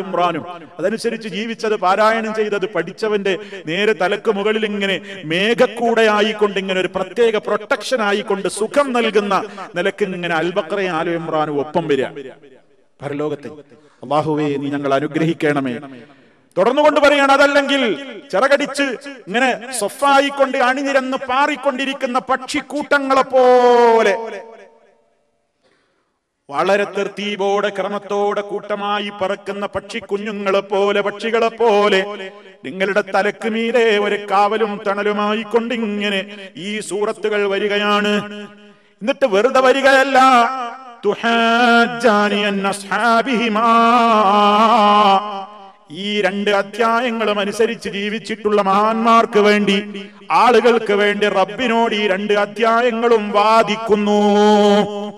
അതനുസരിച്ച് ജീവിച്ചത് പാരായണം ചെയ്തത് പഠിച്ചവന്റെ നേരെ തലക്ക് മുകളിൽ ഇങ്ങനെ മേഘക്കൂടയായിക്കൊണ്ട് ഇങ്ങനെ ഒരു പ്രത്യേക പ്രൊട്ടക്ഷൻ ആയിക്കൊണ്ട് സുഖം നൽകുന്ന നിലയ്ക്ക് ഇങ്ങനെ അൽബക്രി ആലു ഒപ്പം വരിക. പരലോകത്തെ അള്ളാഹുവേ നീ ഞങ്ങൾ അനുഗ്രഹിക്കണമേ. തുടർന്നുകൊണ്ട് പറയാണ് അതല്ലെങ്കിൽ ചിറകടിച്ച് ഇങ്ങനെ സ്വഫായിക്കൊണ്ട് അണിനിരന്ന് പാറിക്കൊണ്ടിരിക്കുന്ന പക്ഷിക്കൂട്ടങ്ങളെ പോലെ. വളരെ തെർത്തീപോടെ ക്രമത്തോടെ കൂട്ടമായി പറക്കുന്ന പക്ഷിക്കുഞ്ഞുങ്ങളെ പോലെ പക്ഷികളെ പോലെ. നിങ്ങളുടെ തലക്ക് മീരെ ഒരു കാവലും തണലുമായി കൊണ്ടിങ്ങനെ ഈ സൂറത്തുകൾ വരികയാണ്. എന്നിട്ട് വെറുതെ വരികയല്ല. ഈ രണ്ട് അധ്യായങ്ങളും അനുസരിച്ച് ജീവിച്ചിട്ടുള്ള മഹാന്മാർക്ക് വേണ്ടി ആളുകൾക്ക് വേണ്ടി റബ്ബിനോട് ഈ രണ്ട് അധ്യായങ്ങളും വാദിക്കുന്നു.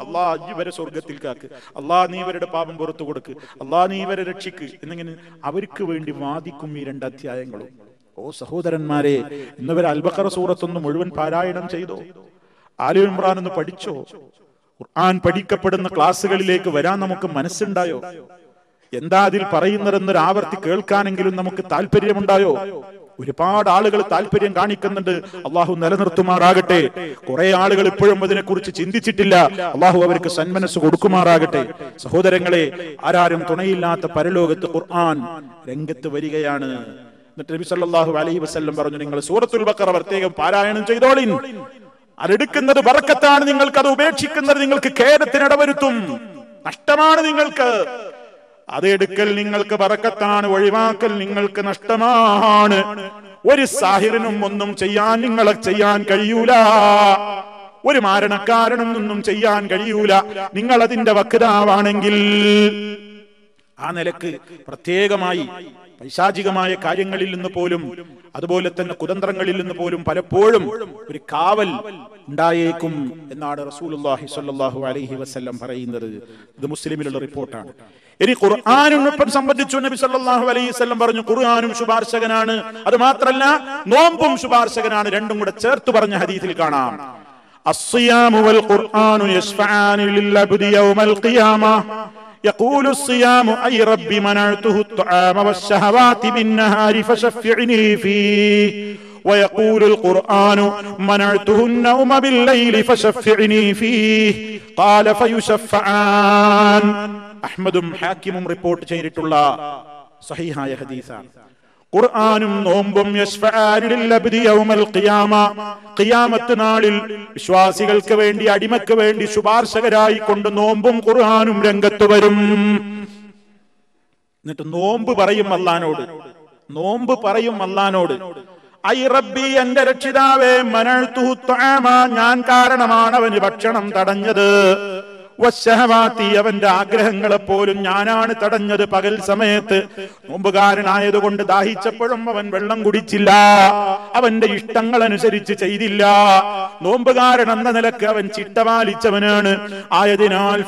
അള്ളാ ഇവരെ സ്വർഗത്തിൽ കാക്ക്. അള്ളാ നീ ഇവരുടെ പാപം പുറത്തു കൊടുക്ക്. അള്ളാ നീ ഇവരെ രക്ഷിക്ക്. എന്നിങ്ങനെ അവർക്ക് വേണ്ടി വാദിക്കും ഈ രണ്ട് അധ്യായങ്ങളും. ഓ സഹോദരന്മാരെ ഇന്നവർ അൽബക്കറ സൂറത്തൊന്ന് മുഴുവൻ പാരായണം ചെയ്തോ? ആലു ഇമ്രാൻ ഒന്ന് പഠിച്ചോ? ഖുർആൻ പഠിക്കപ്പെടുന്ന ക്ലാസ്സുകളിലേക്ക് വരാൻ നമുക്ക് മനസ്സുണ്ടായോ? എന്താ അതിൽ പറയുന്നതെന്നൊരു ആവർത്തി കേൾക്കാനെങ്കിലും നമുക്ക് താല്പര്യമുണ്ടായോ? ഒരുപാട് ആളുകൾ താല്പര്യം കാണിക്കുന്നുണ്ട്. അള്ളാഹു നിലനിർത്തുമാറാകട്ടെ. കുറെ ആളുകൾ ഇപ്പോഴും അതിനെക്കുറിച്ച് ചിന്തിച്ചിട്ടില്ല. അള്ളാഹു അവർക്ക് സന്മനസ് കൊടുക്കുമാറാകട്ടെ. സഹോദരങ്ങളെ ആരാരും തുണയില്ലാത്ത പരലോകത്ത് ഖുർആൻ രംഗത്ത് വരികയാണ്. എന്നിട്ട് നബി സല്ലല്ലാഹു അലൈഹി വസല്ലം പറഞ്ഞു നിങ്ങൾ സൂറത്തുൽ ബക്കറ പ്രത്യേകം പാരായണം ചെയ്തോളിൻ. അതെടുക്കുന്നത് വറക്കത്താണ് നിങ്ങൾക്ക് അത് ഉപേക്ഷിക്കുന്നത് നിങ്ങൾക്ക് ഖേദത്തിനിടവരുത്തും നഷ്ടമാണ് നിങ്ങൾക്ക്. അത് എടുക്കൽ നിങ്ങൾക്ക് വറക്കത്താണ് ഒഴിവാക്കൽ നിങ്ങൾക്ക് നഷ്ടമാണ്. ഒരു സാഹിറിനും ഒന്നും ചെയ്യാൻ നിങ്ങളെ ചെയ്യാൻ കഴിയൂല. ഒരു മാരണക്കാരനും ഒന്നും ചെയ്യാൻ കഴിയൂല. നിങ്ങൾ അതിന്റെ വക്താവാണെങ്കിൽ ആ നിലയ്ക്ക് പ്രത്യേകമായി പൈശാചികമായ കാര്യങ്ങളിൽ നിന്ന് പോലും അതുപോലെ തന്നെ കുതന്ത്രങ്ങളിൽ നിന്ന് പോലും പലപ്പോഴും ഒരു കാവൽ ഉണ്ടായേക്കും എന്നാണ് റസൂലുള്ളാഹി സ്വല്ലല്ലാഹു അലൈഹി വസല്ലം പറയുന്നത് ഇത് മുസ്ലിമിലുള്ള റിപ്പോർട്ടാണ് ഇനി ഖുർആാനൊപ്പം സംബന്ധിച്ചു നബി സല്ലല്ലാഹു അലൈഹി വസല്ലം പറഞ്ഞു ഖുർആാനും ശുപാർശകനാണ് അത് മാത്രല്ല നോമ്പും ശുപാർശകനാണ് രണ്ടും കൂടെ ചേർത്ത് പറഞ്ഞ ഹദീസിൽ കാണാം الصيام والقرآن يشفعان للعبد يوم القيامة يقول الصيام أي رب منعته الطعام والشهوات بالنهار فشفعني فيه ويقول القرآن منعته النوم بالليل فشفعني فيه قال فيشفعان أحمد حاكم ريبورت ചെയ്തിട്ടുള്ള സഹിഹായ ഹദീസാണ് ഖുർആാനും നോമ്പും ഖിയാമത്ത് നാളിൽ വിശ്വാസികൾക്ക് വേണ്ടി അടിമക്ക് വേണ്ടി ശുപാർശകരായി കൊണ്ട് നോമ്പും ഖുർആാനും രംഗത്ത് വരും. എന്നിട്ട് നോമ്പ് പറയും അല്ലാനോട് നോമ്പ് പറയും അല്ലാനോട് ഐ റബ്ബി എന്റെ രക്ഷിതാവേ മനഴ്ത്തു ഞാൻ കാരണമാണ് അവന് ഭക്ഷണം തടഞ്ഞത്. അവന്റെ ആഗ്രഹങ്ങളെ പോലും ഞാനാണ് തടഞ്ഞത് പകൽ സമയത്ത്. നോമ്പുകാരനായതുകൊണ്ട് ദാഹിച്ചപ്പോഴും അവൻ വെള്ളം കുടിച്ചില്ല. അവന്റെ ഇഷ്ടങ്ങൾ അനുസരിച്ച് ചെയ്തില്ല. നോമ്പുകാരൻ എന്ന നിലയ്ക്ക് അവൻ ചിട്ടപാലിച്ചവനാണ് ആയതിനാൽ.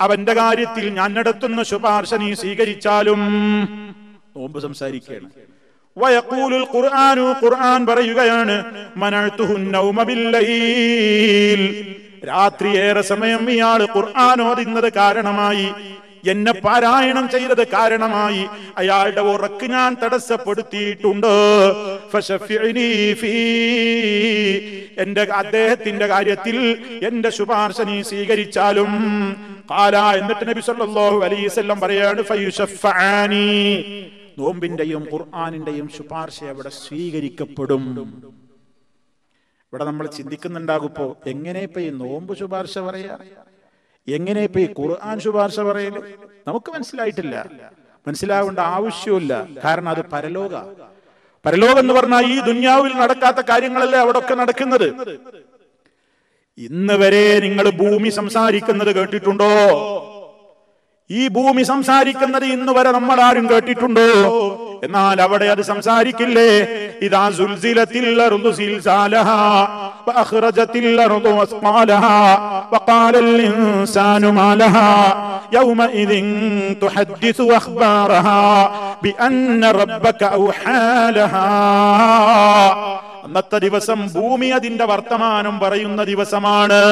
അവന്റെ കാര്യത്തിൽ ഞാൻ നടത്തുന്ന ശുപാർശ നീ സ്വീകരിച്ചാലും. നോമ്പ് സംസാരിക്കുകയാണ്. വയഖൂലുൽ ഖുർആനു ഖുർആൻ പറയുകയാണ് രാത്രി ഏറെ സമയം ഇയാൾ ഖുർആൻ ഓതുന്നത് കാരണമായി എന്നെ പാരായണം ചെയ്തത് കാരണമായി അയാളുടെ ഉറക്ക് ഞാൻ തടസ്സപ്പെടുത്തിയിട്ടുണ്ട്. എന്റെ അദ്ദേഹത്തിന്റെ കാര്യത്തിൽ എന്റെ ശുപാർശ നീ സ്വീകരിച്ചാലും കാല എന്നിട്ട് നബി സല്ലല്ലാഹു അലൈഹി വസല്ലം പറയാണ് ഫയുശഫഅനി നോമ്പിന്റെയും ഖുർആാനിന്റെയും ശുപാർശ അവിടെ സ്വീകരിക്കപ്പെടും. ഇവിടെ നമ്മൾ ചിന്തിക്കുന്നുണ്ടാകുമ്പോ എങ്ങനെ ഇപ്പൊ ഈ നോമ്പ് ശുപാർശ പറയാ? എങ്ങനെ ഇപ്പൊ ഈ ഖുർആൻ ശുപാർശ പറയൽ? നമുക്ക് മനസ്സിലായിട്ടില്ല. മനസ്സിലാവേണ്ട ആവശ്യമില്ല കാരണം അത് പരലോക. പരലോകം എന്ന് പറഞ്ഞാൽ ഈ ദുന്യാവിൽ നടക്കാത്ത കാര്യങ്ങളല്ലേ അവിടെ ഒക്കെ നടക്കുന്നത്? ഇന്ന് വരെ നിങ്ങൾ ഭൂമി സംസാരിക്കുന്നത് കേട്ടിട്ടുണ്ടോ? ഈ ഭൂമി സംസാരിക്കുന്നത് ഇന്ന് വരെ നമ്മൾ ആരും കേട്ടിട്ടുണ്ടോ? എന്നാൽ അവിടെ അത് സംസാരിക്കില്ലേ? ഇതാ അന്നത്തെ ദിവസം ഭൂമി അതിന്റെ വർത്തമാനം പറയുന്ന ദിവസമാണ്.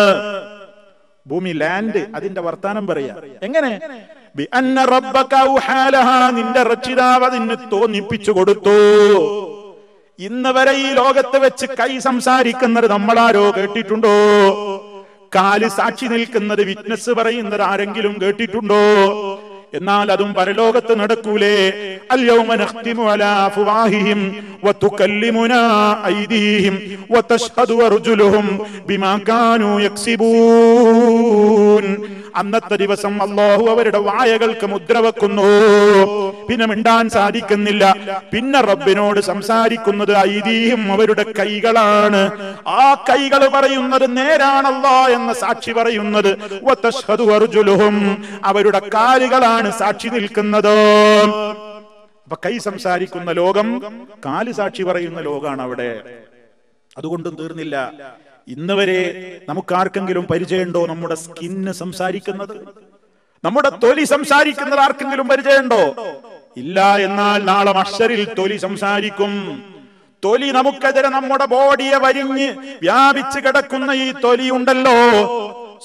ഭൂമി ലാൻഡ് അതിന്റെ വർത്താനം പറയാ. എങ്ങനെ? നിന്റെ രക്ഷിതാവ് അതിന് തോന്നിപ്പിച്ചു കൊടുത്തു. ഇന്ന് വരെ ഈ ലോകത്ത് വെച്ച് കൈ സംസാരിക്കുന്നത് നമ്മളാരോ കേട്ടിട്ടുണ്ടോ? കാൽ സാക്ഷി നിൽക്കുന്നത് വിറ്റ്നസ് പറയുന്നത് ആരെങ്കിലും കേട്ടിട്ടുണ്ടോ? എന്നാൽ അതും പരലോകത്ത് നടക്കൂലേ. അന്നത്തെ ദിവസം അള്ളാഹു അവരുടെ വായകൾക്ക് മുദ്ര വെക്കുന്നു. പിന്നെ മിണ്ടാൻ സാധിക്കുന്നില്ല. പിന്നെ റബ്ബിനോട് സംസാരിക്കുന്നത് ഐതിഹ്യം അവരുടെ കൈകളാണ്. ആ കൈകൾ പറയുന്നത് നേരാണല്ലോ എന്ന് സാക്ഷി പറയുന്നത്. അവരുടെ കാലുകളാണ് സാക്ഷി നിൽക്കുന്നത്. അപ്പൊ കൈ സംസാരിക്കുന്ന ലോകം കാൽ സാക്ഷി പറയുന്ന ലോകമാണ് അവിടെ. അതുകൊണ്ടും തീർന്നില്ല. ഇന്ന് വരെ നമുക്കാർക്കെങ്കിലും പരിചയമുണ്ടോ നമ്മുടെ സ്കിന്ന് സംസാരിക്കുന്നത്? നമ്മുടെ തൊലി സംസാരിക്കുന്നത് ആർക്കെങ്കിലും പരിചയമുണ്ടോ? ഇല്ല എന്നാൽ നാളെ മഷറിൽ തൊലി സംസാരിക്കും. തൊലി നമുക്കെതിരെ നമ്മുടെ ബോഡിയെ വരിഞ്ഞ് വ്യാപിച്ചു കിടക്കുന്ന ഈ തൊലി ഉണ്ടല്ലോ.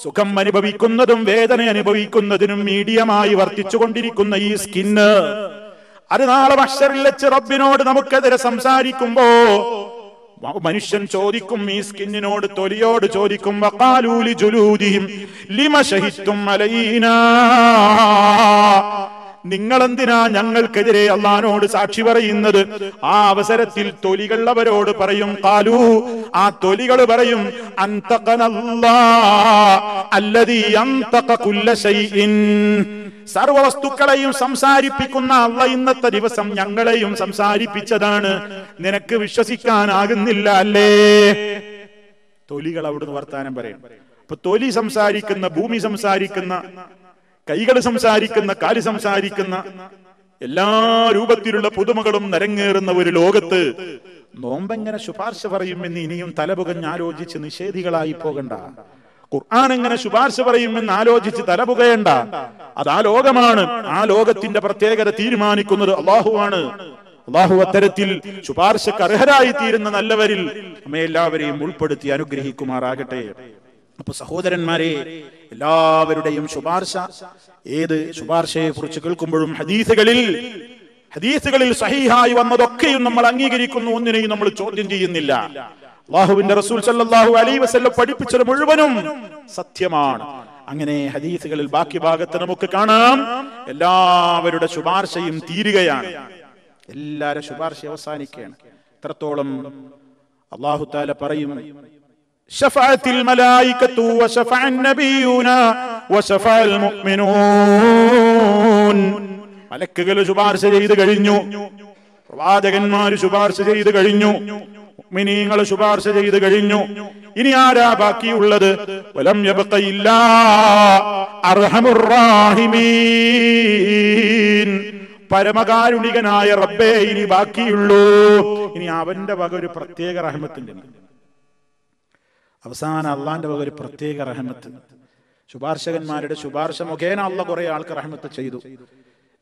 സുഖം അനുഭവിക്കുന്നതും വേദന അനുഭവിക്കുന്നതിനും മീഡിയമായി വർത്തിച്ചുകൊണ്ടിരിക്കുന്ന ഈ സ്കിന്ന്. അത് നാളെ മഷറിൽ വെച്ച് റബ്ബിനോട് നമുക്കെതിരെ സംസാരിക്കുമ്പോ മനുഷ്യൻ ചോദിക്കും ഈ സ്കിന്നിനോട് തൊലിയോട് ചോദിക്കും വക്കാലൂലി ജുലൂതിയും ലിമ ശഹിത്തും അലൈനാ? നിങ്ങൾ എന്തിനാ ഞങ്ങൾക്കെതിരെ അള്ളഹാനോട് സാക്ഷി പറയുന്നത്? ആ അവസരത്തിൽ തൊലികൾ അവരോട് പറയും കാലു ആ തൊലികൾ പറയും സർവവസ്തുക്കളെയും സംസാരിപ്പിക്കുന്ന അള്ള ഇന്നത്തെ ദിവസം ഞങ്ങളെയും സംസാരിപ്പിച്ചതാണ്. നിനക്ക് വിശ്വസിക്കാനാകുന്നില്ല അല്ലേ? തൊലികൾ അവിടുന്ന് വർത്താനം പറയും. അപ്പൊ തൊലി സംസാരിക്കുന്ന ഭൂമി സംസാരിക്കുന്ന കൈകൾ സംസാരിക്കുന്ന കാൽ സംസാരിക്കുന്ന എല്ലാ രൂപത്തിലുള്ള പുതുമകളും നരങ്ങേറുന്ന ഒരു ലോകത്ത് നോമ്പെങ്ങനെ ശുപാർശ പറയുമെന്ന് ഇനിയും തലപുകഞ്ഞ് ആലോചിച്ച് നിഷേധികളായി പോകണ്ട. ഖുർആൻ എങ്ങനെ ശുപാർശ പറയുമെന്ന് ആലോചിച്ച് തലപുകയണ്ട. അത് ആ ലോകമാണ്. ആ ലോകത്തിന്റെ പ്രത്യേകത തീരുമാനിക്കുന്നത് അള്ളാഹുവാണ് അള്ളാഹു അത്തരത്തിൽ ശുപാർശക്ക് അർഹരായി തീരുന്ന നല്ലവരിൽ നമ്മെ എല്ലാവരെയും ഉൾപ്പെടുത്തി അനുഗ്രഹിക്കുമാറാകട്ടെ. അപ്പൊ സഹോദരന്മാരെ എല്ലാവരുടെയും ശുപാർശ. ഏത് ശുപാർശയെ കുറിച്ച് കേൾക്കുമ്പോഴും ഹദീസുകളിൽ ഹദീസുകളിൽ സഹിഹായി വന്നതൊക്കെയും നമ്മൾ അംഗീകരിക്കുന്നു ഒന്നിനെയും നമ്മൾ ചോദ്യം ചെയ്യുന്നില്ല. അള്ളാഹുവിന്റെ റസൂൽ സല്ലല്ലാഹു അലൈഹി വസല്ലം പഠിപ്പിച്ചത് മുഴുവനും സത്യമാണ്. അങ്ങനെ ഹദീസുകളിൽ ബാക്കി ഭാഗത്ത് നമുക്ക് കാണാം. എല്ലാവരുടെ ശുപാർശയും തീരുകയാണ്. എല്ലാവരുടെ ശുപാർശ അവസാനിക്കുകയാണ്. എത്രത്തോളം അള്ളാഹു താല പറയും شفعت الملائكة وشفع النبيون وشفع المؤمنون മലക്കുകൾ ശുപാർശ ചെയ്ത് കഴിഞ്ഞു പ്രവാചകന്മാര് ശുപാർശ ചെയ്ത് കഴിഞ്ഞു മിനിങ്ങൾ ശുപാർശ ചെയ്ത് കഴിഞ്ഞു ഇനി ആരാ ബാക്കിയുള്ളത് വലം യബക്കയില്ല അർഹമുറാഹിമീൻ പരമകാരുണികനായ റബ്ബേ ഇനി ബാക്കിയുള്ളൂ ഇനി അവന്റെ വക ഒരു പ്രത്യേക റഹ്മത്തിന്റെ അവസാന അള്ളാന്റെ ഒരു പ്രത്യേക റഹ്മത്ത്. ശുപാർശകന്മാരുടെ ശുപാർശ മുഖേന അള്ള കുറെ ആൾക്ക് റഹ്മത്ത് ചെയ്തു.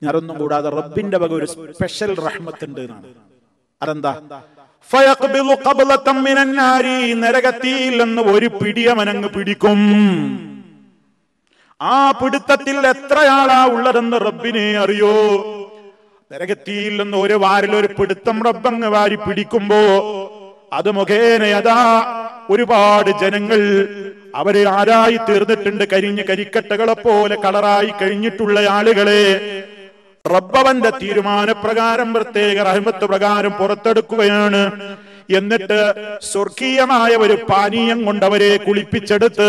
ഞാനൊന്നും കൂടാതെ റബ്ബിന്റെ വക ഒരു സ്പെഷ്യൽ റഹ്മത്ത് ഉണ്ട് എന്നാണ്. അതെന്താ? നരകത്തിൽ നിന്ന് ഒരു പിടിയമനങ്ങ് പിടിക്കും. ആ പിടുത്തത്തിൽ എത്രയാളാ ഉള്ളതെന്ന് റബ്ബിനെ അറിയോ? നരകത്തിൽ നിന്ന് ഒരു വാരിൽ ഒരു പിടുത്തം റബ്ബങ്ങ് വാരി പിടിക്കുമ്പോ അത് മുഖേന അതാ ഒരുപാട് ജനങ്ങൾ അവരെ ആരായി തീർന്നിട്ടുണ്ട്. കരിഞ്ഞ് കരിക്കട്ടകളെ പോലെ കളറായി കഴിഞ്ഞിട്ടുള്ള ആളുകളെ റബ്ബവന്റെ തീരുമാനപ്രകാരം പ്രത്യേക റഹ്മത്ത് പ്രകാരം പുറത്തെടുക്കുകയാണ്. എന്നിട്ട് സ്വർഗീയമായ ഒരു പാനീയം കൊണ്ടവരെ കുളിപ്പിച്ചെടുത്ത്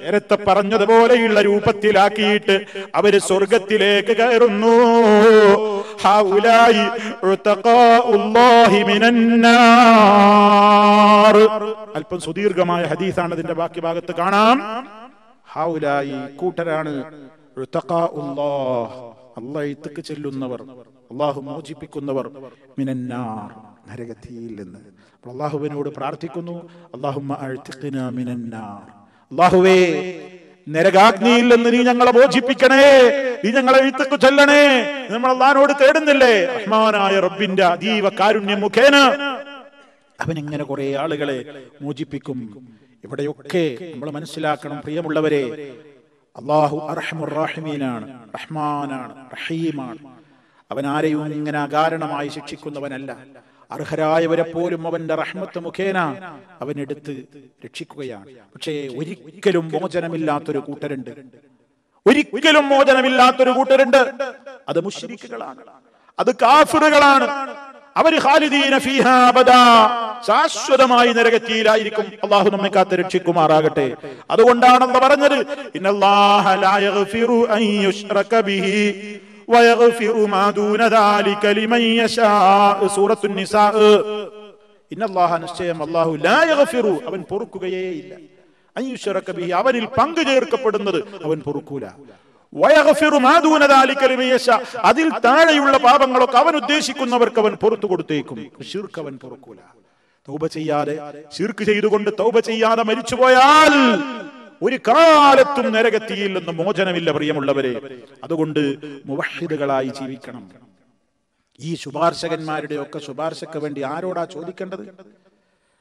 നേരത്തെ പറഞ്ഞതുപോലെയുള്ള രൂപത്തിലാക്കിയിട്ട് അവർ സ്വർഗത്തിലേക്ക് കയറുന്നു. അല്പം സുദീർഘമായ ഹദീസാണ് അതിന്റെ ബാക്കി ഭാഗത്ത് കാണാം ഹൗലായി കൂട്ടരാണ്. അള്ളാഹ് ചെല്ലുന്നവർ അള്ളാഹു മോചിപ്പിക്കുന്നവർ മിനന്നാർ നരകത്തിയിൽ നിന്ന് അള്ളാഹുവിനോട് പ്രാർത്ഥിക്കുന്നു അള്ളാഹുമ്മ അഴ്ത്തിഖ്നാ മിനന്നാർ അള്ളാഹുവേ നരകാഗ്നിയിൽ നിന്ന് നീ ഞങ്ങളെ ബോധിപ്പിക്കണേ നീ ഞങ്ങളെ എഴുത്തക്ക് ചൊല്ലണേ. നമ്മൾ അള്ളഹാനോട് തേടുന്നില്ലേ? റഹ്മാനായ റബ്ബിന്റെ അതീവ കാരുണ്യം മുഖേന. അവൻ ഇങ്ങനെ കുറെ ആളുകളെ മോചിപ്പിക്കും. ഇവിടെയൊക്കെ നമ്മൾ മനസ്സിലാക്കണം പ്രിയമുള്ളവരെ. അള്ളാഹു അർഹമുറാഹിമീനാണ് റഹ്മാനാണ് റഹീമാണ്. അവൻ ആരെയും ഇങ്ങനെ അകാരണമായി ശിക്ഷിക്കുന്നവനല്ല. അർഹരായവരെ പോലും അവന്റെ റഹ്മത്ത് മുഖേന അവനെടുത്ത് രക്ഷിക്കുകയാണ്. പക്ഷേ ഒരിക്കലും മോചനമില്ലാത്തൊരു കൂട്ടരുണ്ട്. ഒരിക്കലും മോചനമില്ലാത്തൊരു കൂട്ടരുണ്ട്. അത് മുഷരിക്കുകളാണ് അത് കാഫിറുകളാണ്. അവർ ശാശ്വതമായി നരകത്തിയിലായിരിക്കും അള്ളാഹു നമ്മെ കാത്ത് രക്ഷിക്കുമാറാകട്ടെ. അതുകൊണ്ടാണ് അള്ള പറഞ്ഞത് ഇന്നല്ലാഹ ലാ യഗ്ഫിറു അൻ യുശ്റക ബിഹി. നിശ്ചയം യഗ്ഫിറു അവൻ പൊറുക്കുകയേ ഇല്ല. അവനിൽ പങ്കു ചേർക്കപ്പെടുന്നത് അവൻ പൊറുക്കൂല. അതിൽ താഴെയുള്ള പാപങ്ങളൊക്കെ അവൻ ഉദ്ദേശിക്കുന്നവർക്ക് അവൻ പുറത്തു കൊടുത്തേക്കും. ഷിർക്ക് അവൻ പൊറുക്കൂല. തൗബ ചെയ്യാതെ ശിർക്ക് ചെയ്തുകൊണ്ട് തൗബ ചെയ്യാതെ മരിച്ചുപോയാൽ ഒരു കാലത്തും നരകത്തിയിൽ നിന്ന് മോചനമില്ല പ്രിയമുള്ളവരെ. അതുകൊണ്ട് മുവഹിദുകളായി ജീവിക്കണം. ഈ ശുപാർശകന്മാരുടെ ഒക്കെ ശുപാർശക്ക് വേണ്ടി ആരോടാ ചോദിക്കേണ്ടത്?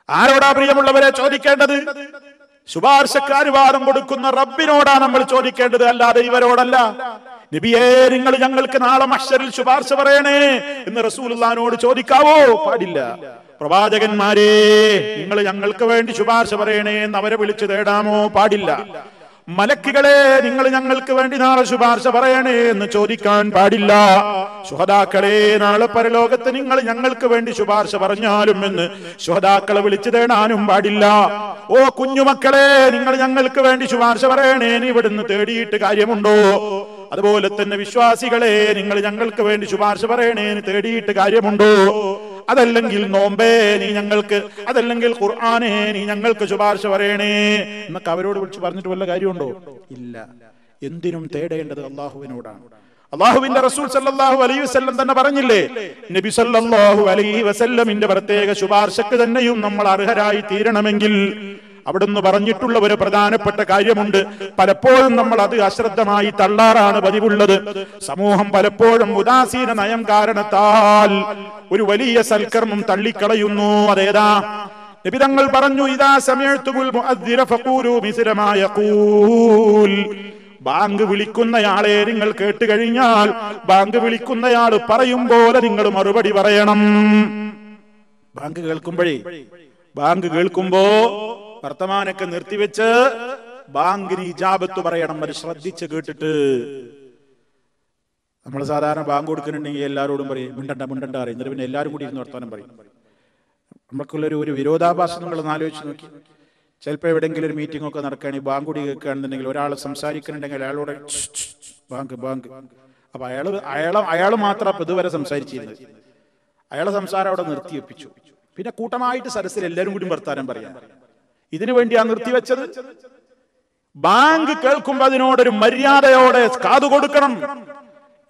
ആരോടാ പ്രിയമുള്ളവരെ ചോദിക്കേണ്ടത്? ശുപാർശക്ക് അനുവാദം കൊടുക്കുന്ന റബ്ബിനോടാ നമ്മൾ ചോദിക്കേണ്ടത് അല്ലാതെ ഇവരോടല്ല. നബിയേ നിങ്ങൾ ഞങ്ങൾക്ക് നാളെ മഷറിൽ ശുപാർശ പറയണേ എന്ന് റസൂലുള്ളാനോട് ചോദിക്കാവോ? പാടില്ല. പ്രവാചകന്മാരെ നിങ്ങൾ ഞങ്ങൾക്ക് വേണ്ടി ശുപാർശ പറയണേ എന്ന് അവരെ വിളിച്ചു തേടാമോ? പാടില്ല. മലക്കുകളെ നിങ്ങൾ ഞങ്ങൾക്ക് വേണ്ടി നാളെ ശുപാർശ പറയണേ എന്ന് ചോദിക്കാൻ പാടില്ല. സുഹതാക്കളെ നാളെ പരലോകത്ത് നിങ്ങൾ ഞങ്ങൾക്ക് വേണ്ടി ശുപാർശ പറഞ്ഞാലും എന്ന് സുഹതാക്കളെ വിളിച്ചു തേടാനും പാടില്ല. ഓ കുഞ്ഞുമക്കളെ നിങ്ങൾ ഞങ്ങൾക്ക് വേണ്ടി ശുപാർശ പറയണേ ഇവിടുന്ന് തേടിയിട്ട് കാര്യമുണ്ടോ? അതുപോലെ തന്നെ വിശ്വാസികളെ നിങ്ങൾ ഞങ്ങൾക്ക് വേണ്ടി ശുപാർശ പറയണേ എന്ന് തേടിയിട്ട് കാര്യമുണ്ടോ? അതല്ലെങ്കിൽ നോമ്പേ നീ ഞങ്ങൾക്ക് അതല്ലെങ്കിൽ ഖുർആാനേ നീ ഞങ്ങൾക്ക് ശുപാർശ പറയണേ. എന്നൊക്കെ അവരോട് വിളിച്ച് പറഞ്ഞിട്ട് വല്ല കാര്യമുണ്ടോ? ഇല്ല. എന്തിനും തേടേണ്ടത് അള്ളാഹുവിനോടാണ്. അള്ളാഹുവിന്റെ റസൂൽ സല്ലല്ലാഹു അലൈഹി വസല്ലം തന്നെ പറഞ്ഞില്ലേ? നബി സല്ലല്ലാഹു അലൈഹി വസല്ലമിന്റെ പ്രത്യേക ശുപാർശക്ക് തന്നെയും നമ്മൾ അർഹരായി തീരണമെങ്കിൽ അവിടുന്ന് പറഞ്ഞിട്ടുള്ള ഒരു പ്രധാനപ്പെട്ട കാര്യമുണ്ട്. പലപ്പോഴും നമ്മൾ അത് അശ്രദ്ധമായി തള്ളാറാണ് പതിവുള്ളത്. സമൂഹം പലപ്പോഴും ഉദാസീന നയം കാരണത്താൽ ഒരു വലിയ സൽക്കർമ്മം തള്ളിക്കളയുന്നു. അതേതാ? നിബിതങ്ങൾ പറഞ്ഞു ഇതാ സമയത്തുൽ ബാങ്ക് വിളിക്കുന്നയാളെ നിങ്ങൾ കേട്ട് കഴിഞ്ഞാൽ ബാങ്ക് വിളിക്കുന്നയാൾ പറയും പോലെ നിങ്ങൾ മറുപടി പറയണം. ബാങ്ക് കേൾക്കുമ്പോഴേ ബാങ്ക് കേൾക്കുമ്പോ വർത്തമാനൊക്കെ നിർത്തിവെച്ച് ബാങ്കിന് ഇജാബത്ത് പറയണം അത് ശ്രദ്ധിച്ച് കേട്ടിട്ട് നമ്മൾ സാധാരണ ബാങ്ക് കൊടുക്കുന്നുണ്ടെങ്കിൽ എല്ലാവരോടും പറയും മിണ്ടണ്ട മിണ്ടണ്ട പറയും. എന്നിട്ട് പിന്നെ എല്ലാവരും കൂടി ഇരുന്ന് വർത്താനം പറയും. നമുക്കുള്ളൊരു ഒരു വിരോധാഭാസം നമ്മൾ ആലോചിച്ച് നോക്കി. ചിലപ്പോൾ എവിടെയെങ്കിലും ഒരു മീറ്റിംഗ് ഒക്കെ നടക്കുകയാണെങ്കിൽ ബാങ്ക് കൂടി കേൾക്കുകയാണെന്നുണ്ടെങ്കിൽ ഒരാൾ സംസാരിക്കുന്നുണ്ടെങ്കിൽ അയാളോട് "ഛ്, ഛ്, ഛ്, ബാങ്ക് ബാങ്ക്. അപ്പൊ അയാൾ അയാളെ അയാൾ മാത്രം ഇതുവരെ സംസാരിച്ചിരുന്നത്. അയാളെ സംസാരം അവിടെ നിർത്തിവെപ്പിച്ചു. പിന്നെ കൂട്ടമായിട്ട് സരസിൽ എല്ലാവരും കൂടി വർത്താനം പറയാം. ഇതിനു വേണ്ടിയാ നിർത്തിവെച്ചത് ബാങ്ക് കേൾക്കുമ്പോ അതിനോടൊരു മര്യാദയോടെ കാതു കൊടുക്കണം.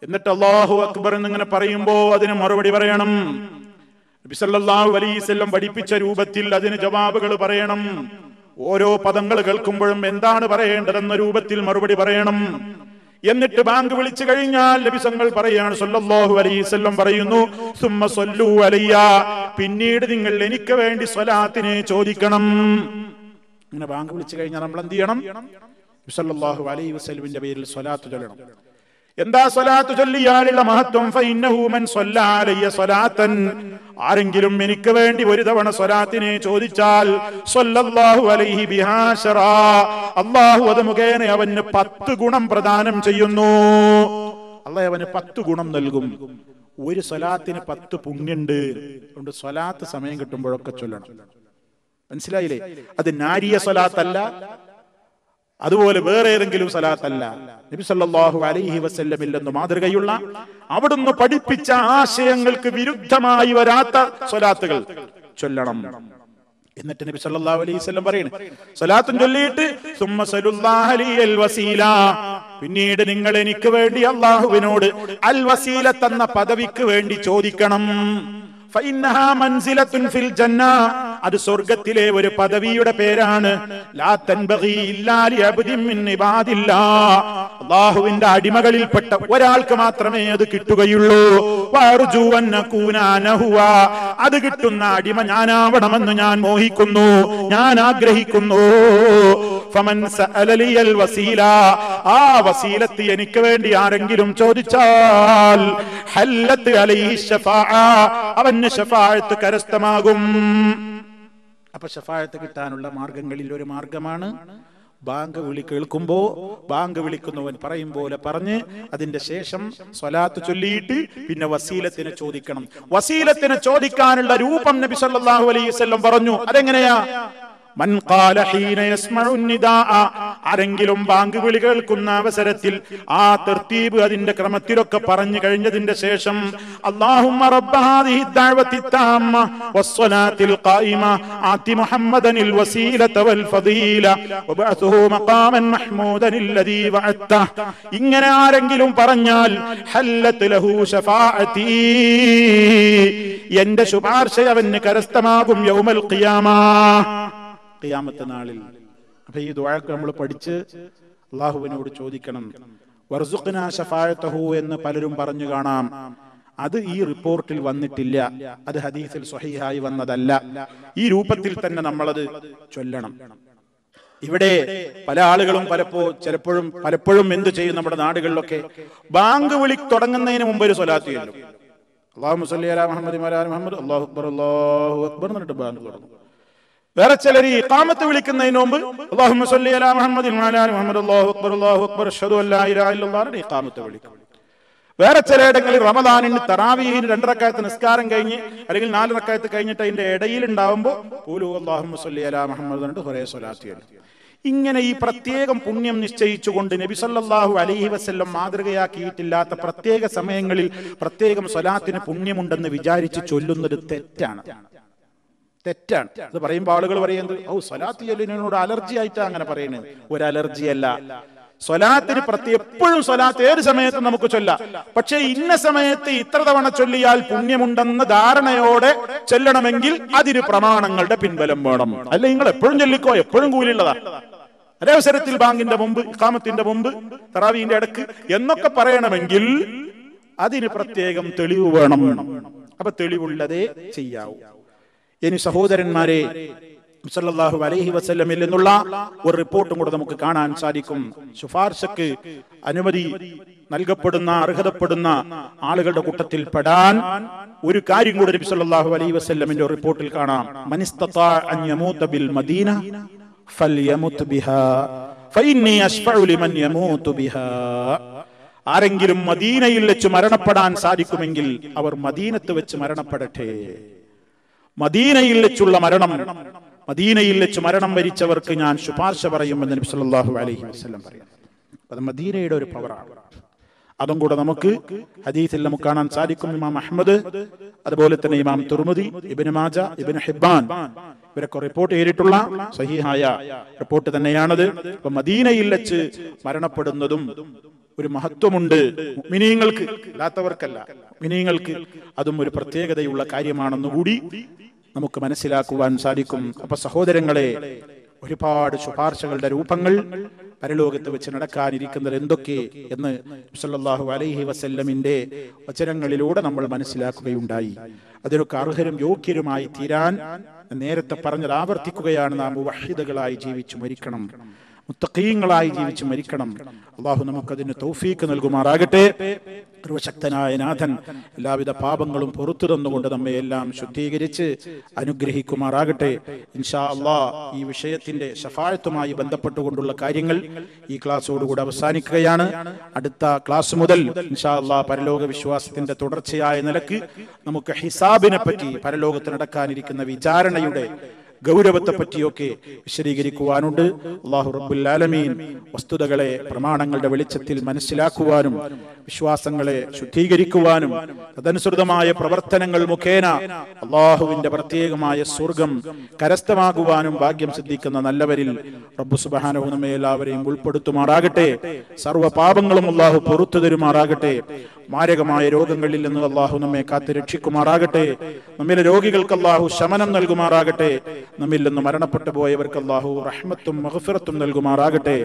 എന്നിട്ട് അള്ളാഹു അക്ബർ എന്നിങ്ങനെ പറയുമ്പോ അതിന് മറുപടി പറയണം. നബിസല്ലാഹു അലൈവല്ലം പഠിപ്പിച്ച രൂപത്തിൽ അതിന് ജവാബുകൾ പറയണം. ഓരോ പദങ്ങൾ കേൾക്കുമ്പോഴും എന്താണ് പറയേണ്ടതെന്ന രൂപത്തിൽ മറുപടി പറയണം. എന്നിട്ട് ബാങ്ക് വിളിച്ചു കഴിഞ്ഞാൽ ലഭിസങ്ങൾ പറയാണ് സല്ലല്ലാഹു അലൈവല്ലം പറയുന്നു സുമ്മ സല്ലു അലയ്യ. പിന്നീട് നിങ്ങൾ എനിക്ക് വേണ്ടി സ്വലാത്തിനെ ചോദിക്കണം. അങ്ങനെ ബാങ്ക് വിളിച്ചു കഴിഞ്ഞാൽ നമ്മൾ എന്ത് ചെയ്യണം? സല്ലല്ലാഹു അലൈഹി വസല്ലമിന്റെ പേരിൽ സ്വലാത്ത് ചൊല്ലണം. എന്താ സ്വലാത്ത് ചൊല്ലിയാലുള്ള മഹത്വം? സ്വലാത്തൻ. ആരെങ്കിലും എനിക്ക് വേണ്ടി ഒരു തവണ സ്വലാത്തിനെ ചോദിച്ചാൽ അലൈഹി ബിഹാശറ അള്ളാഹു അത് മുഖേന അവന് പത്ത് ഗുണം പ്രദാനം ചെയ്യുന്നു. അള്ളാഹ് അവന് പത്ത് ഗുണം നൽകും. ഒരു സ്വലാത്തിന് പത്ത് പുണ്യുണ്ട്. അതുകൊണ്ട് സ്വലാത്ത് സമയം കിട്ടുമ്പോഴൊക്കെ ചൊല്ലണം. മനസ്സിലായില്ലേ? അത് നാരിയ സ്വലാത്തല്ല അതുപോലെ വേറെ ഏതെങ്കിലും സലാത്തല്ല. നബി സല്ലല്ലാഹു അലൈഹി വസല്ലമില്ലെന്ന് മാതൃകയുള്ള അവിടുന്ന് പഠിപ്പിച്ച ആശയങ്ങൾക്ക് വിരുദ്ധമായി വരാത്ത സ്വലാത്തുകൾ ചൊല്ലണം. എന്നിട്ട് നബി സല്ലല്ലാഹു അലൈഹി വസല്ലം പറയുന്നു സ്വലാത്തും ചൊല്ലിയിട്ട് സുമ്മ സലുല്ലാഹ ലിയൽ വസീല. പിന്നീട് നിങ്ങൾ എനിക്ക് വേണ്ടി അള്ളാഹുവിനോട് അൽ വസീല തന്ന പദവിക്ക് വേണ്ടി ചോദിക്കണം. അത് സ്വർഗത്തിലെ ഒരു പദവിയുടെ പേരാണ്. അല്ലാഹുവിന്റെ അടിമകളിൽപ്പെട്ട ഒരാൾക്ക് മാത്രമേ അത് കിട്ടുകയുള്ളൂ. അത് കിട്ടുന്ന അടിമ ഞാനാവണമെന്ന് ഞാൻ മോഹിക്കുന്നു. ഞാൻ ആഗ്രഹിക്കുന്നു. വസീല. ആ വസീലത്ത് എനിക്ക് വേണ്ടി ആരെങ്കിലും ചോദിച്ചാൽ അവൻ അവന് ഷഫാഴത്ത് കരസ്ഥമാകും. അപ്പൊ ഷഫാഴത്ത് കിട്ടാനുള്ള മാർഗങ്ങളിൽ ഒരു മാർഗമാണ്. ബാങ്ക് വിളി കേൾക്കുമ്പോ ബാങ്ക് വിളിക്കുന്നവൻ പറയും പോലെ പറഞ്ഞ് അതിന്റെ ശേഷം സ്വലാത്ത് ചൊല്ലിയിട്ട് പിന്നെ വസീലത്തിനെ ചോദിക്കണം. വസീലത്തിനെ ചോദിക്കാനുള്ള രൂപം നബി സല്ലല്ലാഹു അലൈഹി വസല്ലം പറഞ്ഞു. അതെങ്ങനെയാ? മൻ ഖാല ഹീന യസ്മഉ നിദാഅ ആരെങ്കിലും ബാങ്ക് വിളി കേൾക്കുന്ന അവസരത്തിൽ ആ തർത്തീബ് അതിന്റെ ക്രമത്തിലൊക്കെ പറഞ്ഞു കഴിഞ്ഞതിന്റെ ശേഷം അല്ലാഹുമ്മ റബ്ബ ഹാദിഹി ദഅവത്തി താമ്മ വസ്സലാത്തിൽ ഖായിമ ആതി മുഹമ്മദനിൽ വസീലത വൽ ഫദീല വബഅത്ഹു മഖാമൻ മഹ്മൂദൻ الذي വഅത്ത ഇങ്ങനെ ആരെങ്കിലും പറഞ്ഞാൽ ഹല്ലത്ത് ലഹു ശഫാഅതി എന്റെ ശുപാർശ അവന് കരസ്ഥമാകും യൗമൽ ഖിയാമ ഖിയാമത്ത് നാളിൽ. അപ്പൊ ഈ ദുആക്ക് നമ്മൾ പഠിച്ച് അള്ളാഹുവിനോട് ചോദിക്കണം. വർസുഖന ഷഫായത്തഹു എന്ന് പലരും പറഞ്ഞു കാണാം. അത് ഈ റിപ്പോർട്ടിൽ വന്നിട്ടില്ല. അത് ഹദീസിൽ സ്വഹീഹായി വന്നതല്ല. ഈ രൂപത്തിൽ തന്നെ നമ്മളത് ചൊല്ലണം. ഇവിടെ പല ആളുകളും പലപ്പോ ചിലപ്പോഴും പലപ്പോഴും എന്ത് ചെയ്യും നമ്മുടെ നാടുകളിലൊക്കെ? ബാങ്ക് വിളി തുടങ്ങുന്നതിന് മുമ്പ് ഒരു സ്വലാത്ത് ചൊല്ലും. അള്ളാഹു മുസല്ലി അലാ മുഹമ്മദ് അലാ മുഹമ്മദ് അള്ളാഹു അക്ബർ അള്ളാഹു അക്ബർ എന്നിട്ട് ബാങ്ക് തുടങ്ങും. വേറെ ചിലർ ഈ ഇഖാമത്ത് വിളിക്കുന്നതിന് മുമ്പ് അല്ലാഹുമ്മ സല്ലി അലാ ആലി മുഹമ്മദ് അല്ലാഹു അക്ബർ അല്ലാഹു അക്ബർ അഷ്ഹദു അല്ലാ ഇലാഹ ഇല്ലല്ലാഹ് ഇഖാമത്ത് വിളിക്കും വേറെ ചിലയിടങ്ങളിൽ റമദാനിന് തറാവീഹിന് രണ്ടരക്കാലത്ത് നിസ്കാരം കഴിഞ്ഞ് അല്ലെങ്കിൽ നാല് റക്കായത്ത് കഴിഞ്ഞിട്ട് അതിന്റെ ഇടയിൽ ഉണ്ടാവുമ്പോൾ പോലും അള്ളാഹുമ്മ സല്ലി അലാ മുഹമ്മദ് എന്നിട്ട് കുറേ സ്വലാത്ത് ചൊല്ലും. ഇങ്ങനെ ഈ പ്രത്യേകം പുണ്യം നിശ്ചയിച്ചുകൊണ്ട് നബി സല്ലല്ലാഹു അലൈഹി വസല്ലം മാതൃകയാക്കിയിട്ടില്ലാത്ത പ്രത്യേക സമയങ്ങളിൽ പ്രത്യേകം സ്വലാത്തിന് പുണ്യമുണ്ടെന്ന് വിചാരിച്ച് ചൊല്ലുന്നത് തെറ്റാണ് തെറ്റാണ്. അത് പറയുമ്പോൾ ആളുകൾ പറയുന്നത് ഓ സ്വലാത്ത് ചൊല്ലിനോട് അലർജി ആയിട്ടാ അങ്ങനെ പറയുന്നത്. ഒരു അലർജി അല്ല. സ്വലാത്തിന് പ്രത്യേക എപ്പോഴും സ്വലാത്ത് ഏത് സമയത്തും നമുക്ക് ചൊല്ലാം. പക്ഷേ ഇന്ന സമയത്ത് ഇത്ര തവണ ചൊല്ലിയാൽ പുണ്യമുണ്ടെന്ന ധാരണയോടെ ചെല്ലണമെങ്കിൽ അതിന് പ്രമാണങ്ങളുടെ പിൻബലം വേണം. അല്ല നിങ്ങൾ എപ്പോഴും ചൊല്ലിക്കോ? എപ്പോഴും കൂലിയുള്ളതാ. അതേ അവസരത്തിൽ ബാങ്കിന്റെ മുമ്പ് കാമത്തിന്റെ മുമ്പ് തറാവീന്റെ ഇടയ്ക്ക് എന്നൊക്കെ പറയണമെങ്കിൽ അതിന് പ്രത്യേകം തെളിവ് വേണം. അപ്പൊ തെളിവുള്ളതേ ചെയ്യാവൂ. ഇനി സഹോദരന്മാരെ സല്ലല്ലാഹു അലൈഹി വസല്ലമിൽ നിന്നുള്ള ഒരു റിപ്പോർട്ടും കൂടെ നമുക്ക് കാണാൻ സാധിക്കും. ശുപാർശക്ക് അനുമതി നൽകപ്പെടുന്ന അർഹതപ്പെടുന്ന ആളുകളുടെ കൂട്ടത്തിൽ പെടാൻ ഒരു കാര്യം കൂടെ നബി സല്ലല്ലാഹു അലൈഹി വസല്ലമിന്റെ റിപ്പോർട്ടിൽ കാണാം. മനിസ്തതാ അൻ യമൂത ബിൽ മദീന ബിഹാ ഫഇന്നി ബിഹാ. ആരെങ്കിലും മദീനയിൽ വെച്ച് മരണപ്പെടാൻ സാധിക്കുമെങ്കിൽ അവർ മദീനത്ത് വെച്ച് മരണപ്പെടട്ടെ. മദീനയിൽ വെച്ചുള്ള മരണം. മദീനയിൽ വെച്ച് മരണം വരിച്ചവർക്ക് ഞാൻ ശുപാർശ പറയുമെന്ന് നബി സല്ലല്ലാഹു അലൈഹി വസല്ലം പറയുന്നു. അത് മദീനയുടെ ഒരു പവറാണ് അതും കൂടെ നമുക്ക് ഹദീസിൽ നമുക്ക് കാണാൻ സാധിക്കും ഇമാം അഹമ്മദ് അതുപോലെ തന്നെ ഇമാം തുർമുദി ഇബിന് മാജ ഇബിന് ഹിബാൻ ഇവരൊക്കെ റിപ്പോർട്ട് ചെയ്തിട്ടുള്ള സഹിഹായ റിപ്പോർട്ട് തന്നെയാണത്. അപ്പൊ മദീനയിൽ വെച്ച് മരണപ്പെടുന്നതും ഒരു മഹത്വമുണ്ട് മിനിയങ്ങൾക്ക് അല്ലാത്തവർക്കല്ല. മിനിയങ്ങൾക്ക് അതും ഒരു പ്രത്യേകതയുള്ള കാര്യമാണെന്നുകൂടി നമുക്ക് മനസ്സിലാക്കുവാൻ സാധിക്കും. അപ്പൊ സഹോദരങ്ങളെ ഒരുപാട് ശുപാർശകളുടെ രൂപങ്ങൾ പരലോകത്ത് വെച്ച് നടക്കാനിരിക്കുന്നത് എന്തൊക്കെ എന്ന് സല്ലാഹു അലൈഹി വസല്ലമിന്റെ വചനങ്ങളിലൂടെ നമ്മൾ മനസ്സിലാക്കുകയുണ്ടായി. അതിനൊക്കെ അർഹരും യോഗ്യരുമായി തീരാൻ നേരത്തെ പറഞ്ഞത് ആവർത്തിക്കുകയാണ് നാം വഹിതകളായി ജീവിച്ചു മരിക്കണം. മുത്തഖീങ്ങളായി ജീവിച്ച് മരിക്കണം. അള്ളാഹു നമുക്കതിന് തൗഫീക്ക് നൽകുമാറാകട്ടെ. സർവശക്തനായ നാഥൻ എല്ലാവിധ പാപങ്ങളും പുറത്തു തന്നുകൊണ്ട് നമ്മെ എല്ലാം ശുദ്ധീകരിച്ച് അനുഗ്രഹിക്കുമാറാകട്ടെ. ഇൻഷാ അള്ളാ ഈ വിഷയത്തിന്റെ ഷഫായത്തുമായി ബന്ധപ്പെട്ടുകൊണ്ടുള്ള കാര്യങ്ങൾ ഈ ക്ലാസ്സോടുകൂടി അവസാനിക്കുകയാണ്. അടുത്ത ക്ലാസ് മുതൽ ഇൻഷാ അള്ളാ പരലോക വിശ്വാസത്തിന്റെ തുടർച്ചയായ നിലയ്ക്ക് നമുക്ക് ഹിസാബിനെ പറ്റി പരലോകത്ത് നടക്കാനിരിക്കുന്ന വിചാരണയുടെ ഗൗരവത്തെ പറ്റിയൊക്കെ വിശദീകരിക്കുവാനുണ്ട് അള്ളാഹു റബ്ബുല്ലാലമീൻ വസ്തുതകളെ പ്രമാണങ്ങളുടെ വെളിച്ചത്തിൽ മനസ്സിലാക്കുവാനും വിശ്വാസങ്ങളെ ശുദ്ധീകരിക്കുവാനും തദനുസൃതമായ പ്രവർത്തനങ്ങൾ മുഖേന അള്ളാഹുവിന്റെ പ്രത്യേകമായ സ്വർഗം കരസ്ഥമാകുവാനും ഭാഗ്യം സിദ്ധിക്കുന്ന നല്ലവരിൽ റബ്ബു നമ്മെ എല്ലാവരെയും ഉൾപ്പെടുത്തുമാറാകട്ടെ. സർവ പാപങ്ങളും അള്ളാഹു പൊറത്തു തരുമാറാകട്ടെ. മാരകമായ രോഗങ്ങളിൽ നിന്ന് അള്ളാഹു നമ്മെ കാത്തു രക്ഷിക്കുമാറാകട്ടെ നമ്മിലെ രോഗികൾക്ക് അള്ളാഹു ശമനം നൽകുമാറാകട്ടെ. നമ്മിൽ നിന്ന് മരണപ്പെട്ടു പോയവർക്ക് അള്ളാഹു റഹ്മത്തും മഗ്ഫിറത്തും നൽകുമാറാകട്ടെ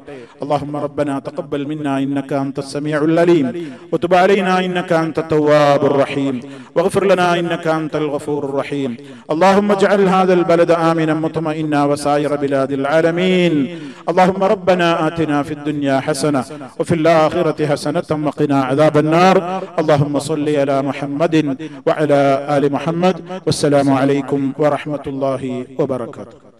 اللهم ربنا تقبل منا انك انت السميع العليم وتب علينا انك انت التواب الرحيم واغفر لنا انك انت الغفور الرحيم اللهم اجعل هذا البلد امنا مطمئنا وسائر بلاد العالمين اللهم ربنا اتنا في الدنيا حسنه وفي الاخره حسنه وقنا عذاب النار اللهم صل على محمد وعلى ال محمد والسلام عليكم ورحمه الله وبركاته баракат.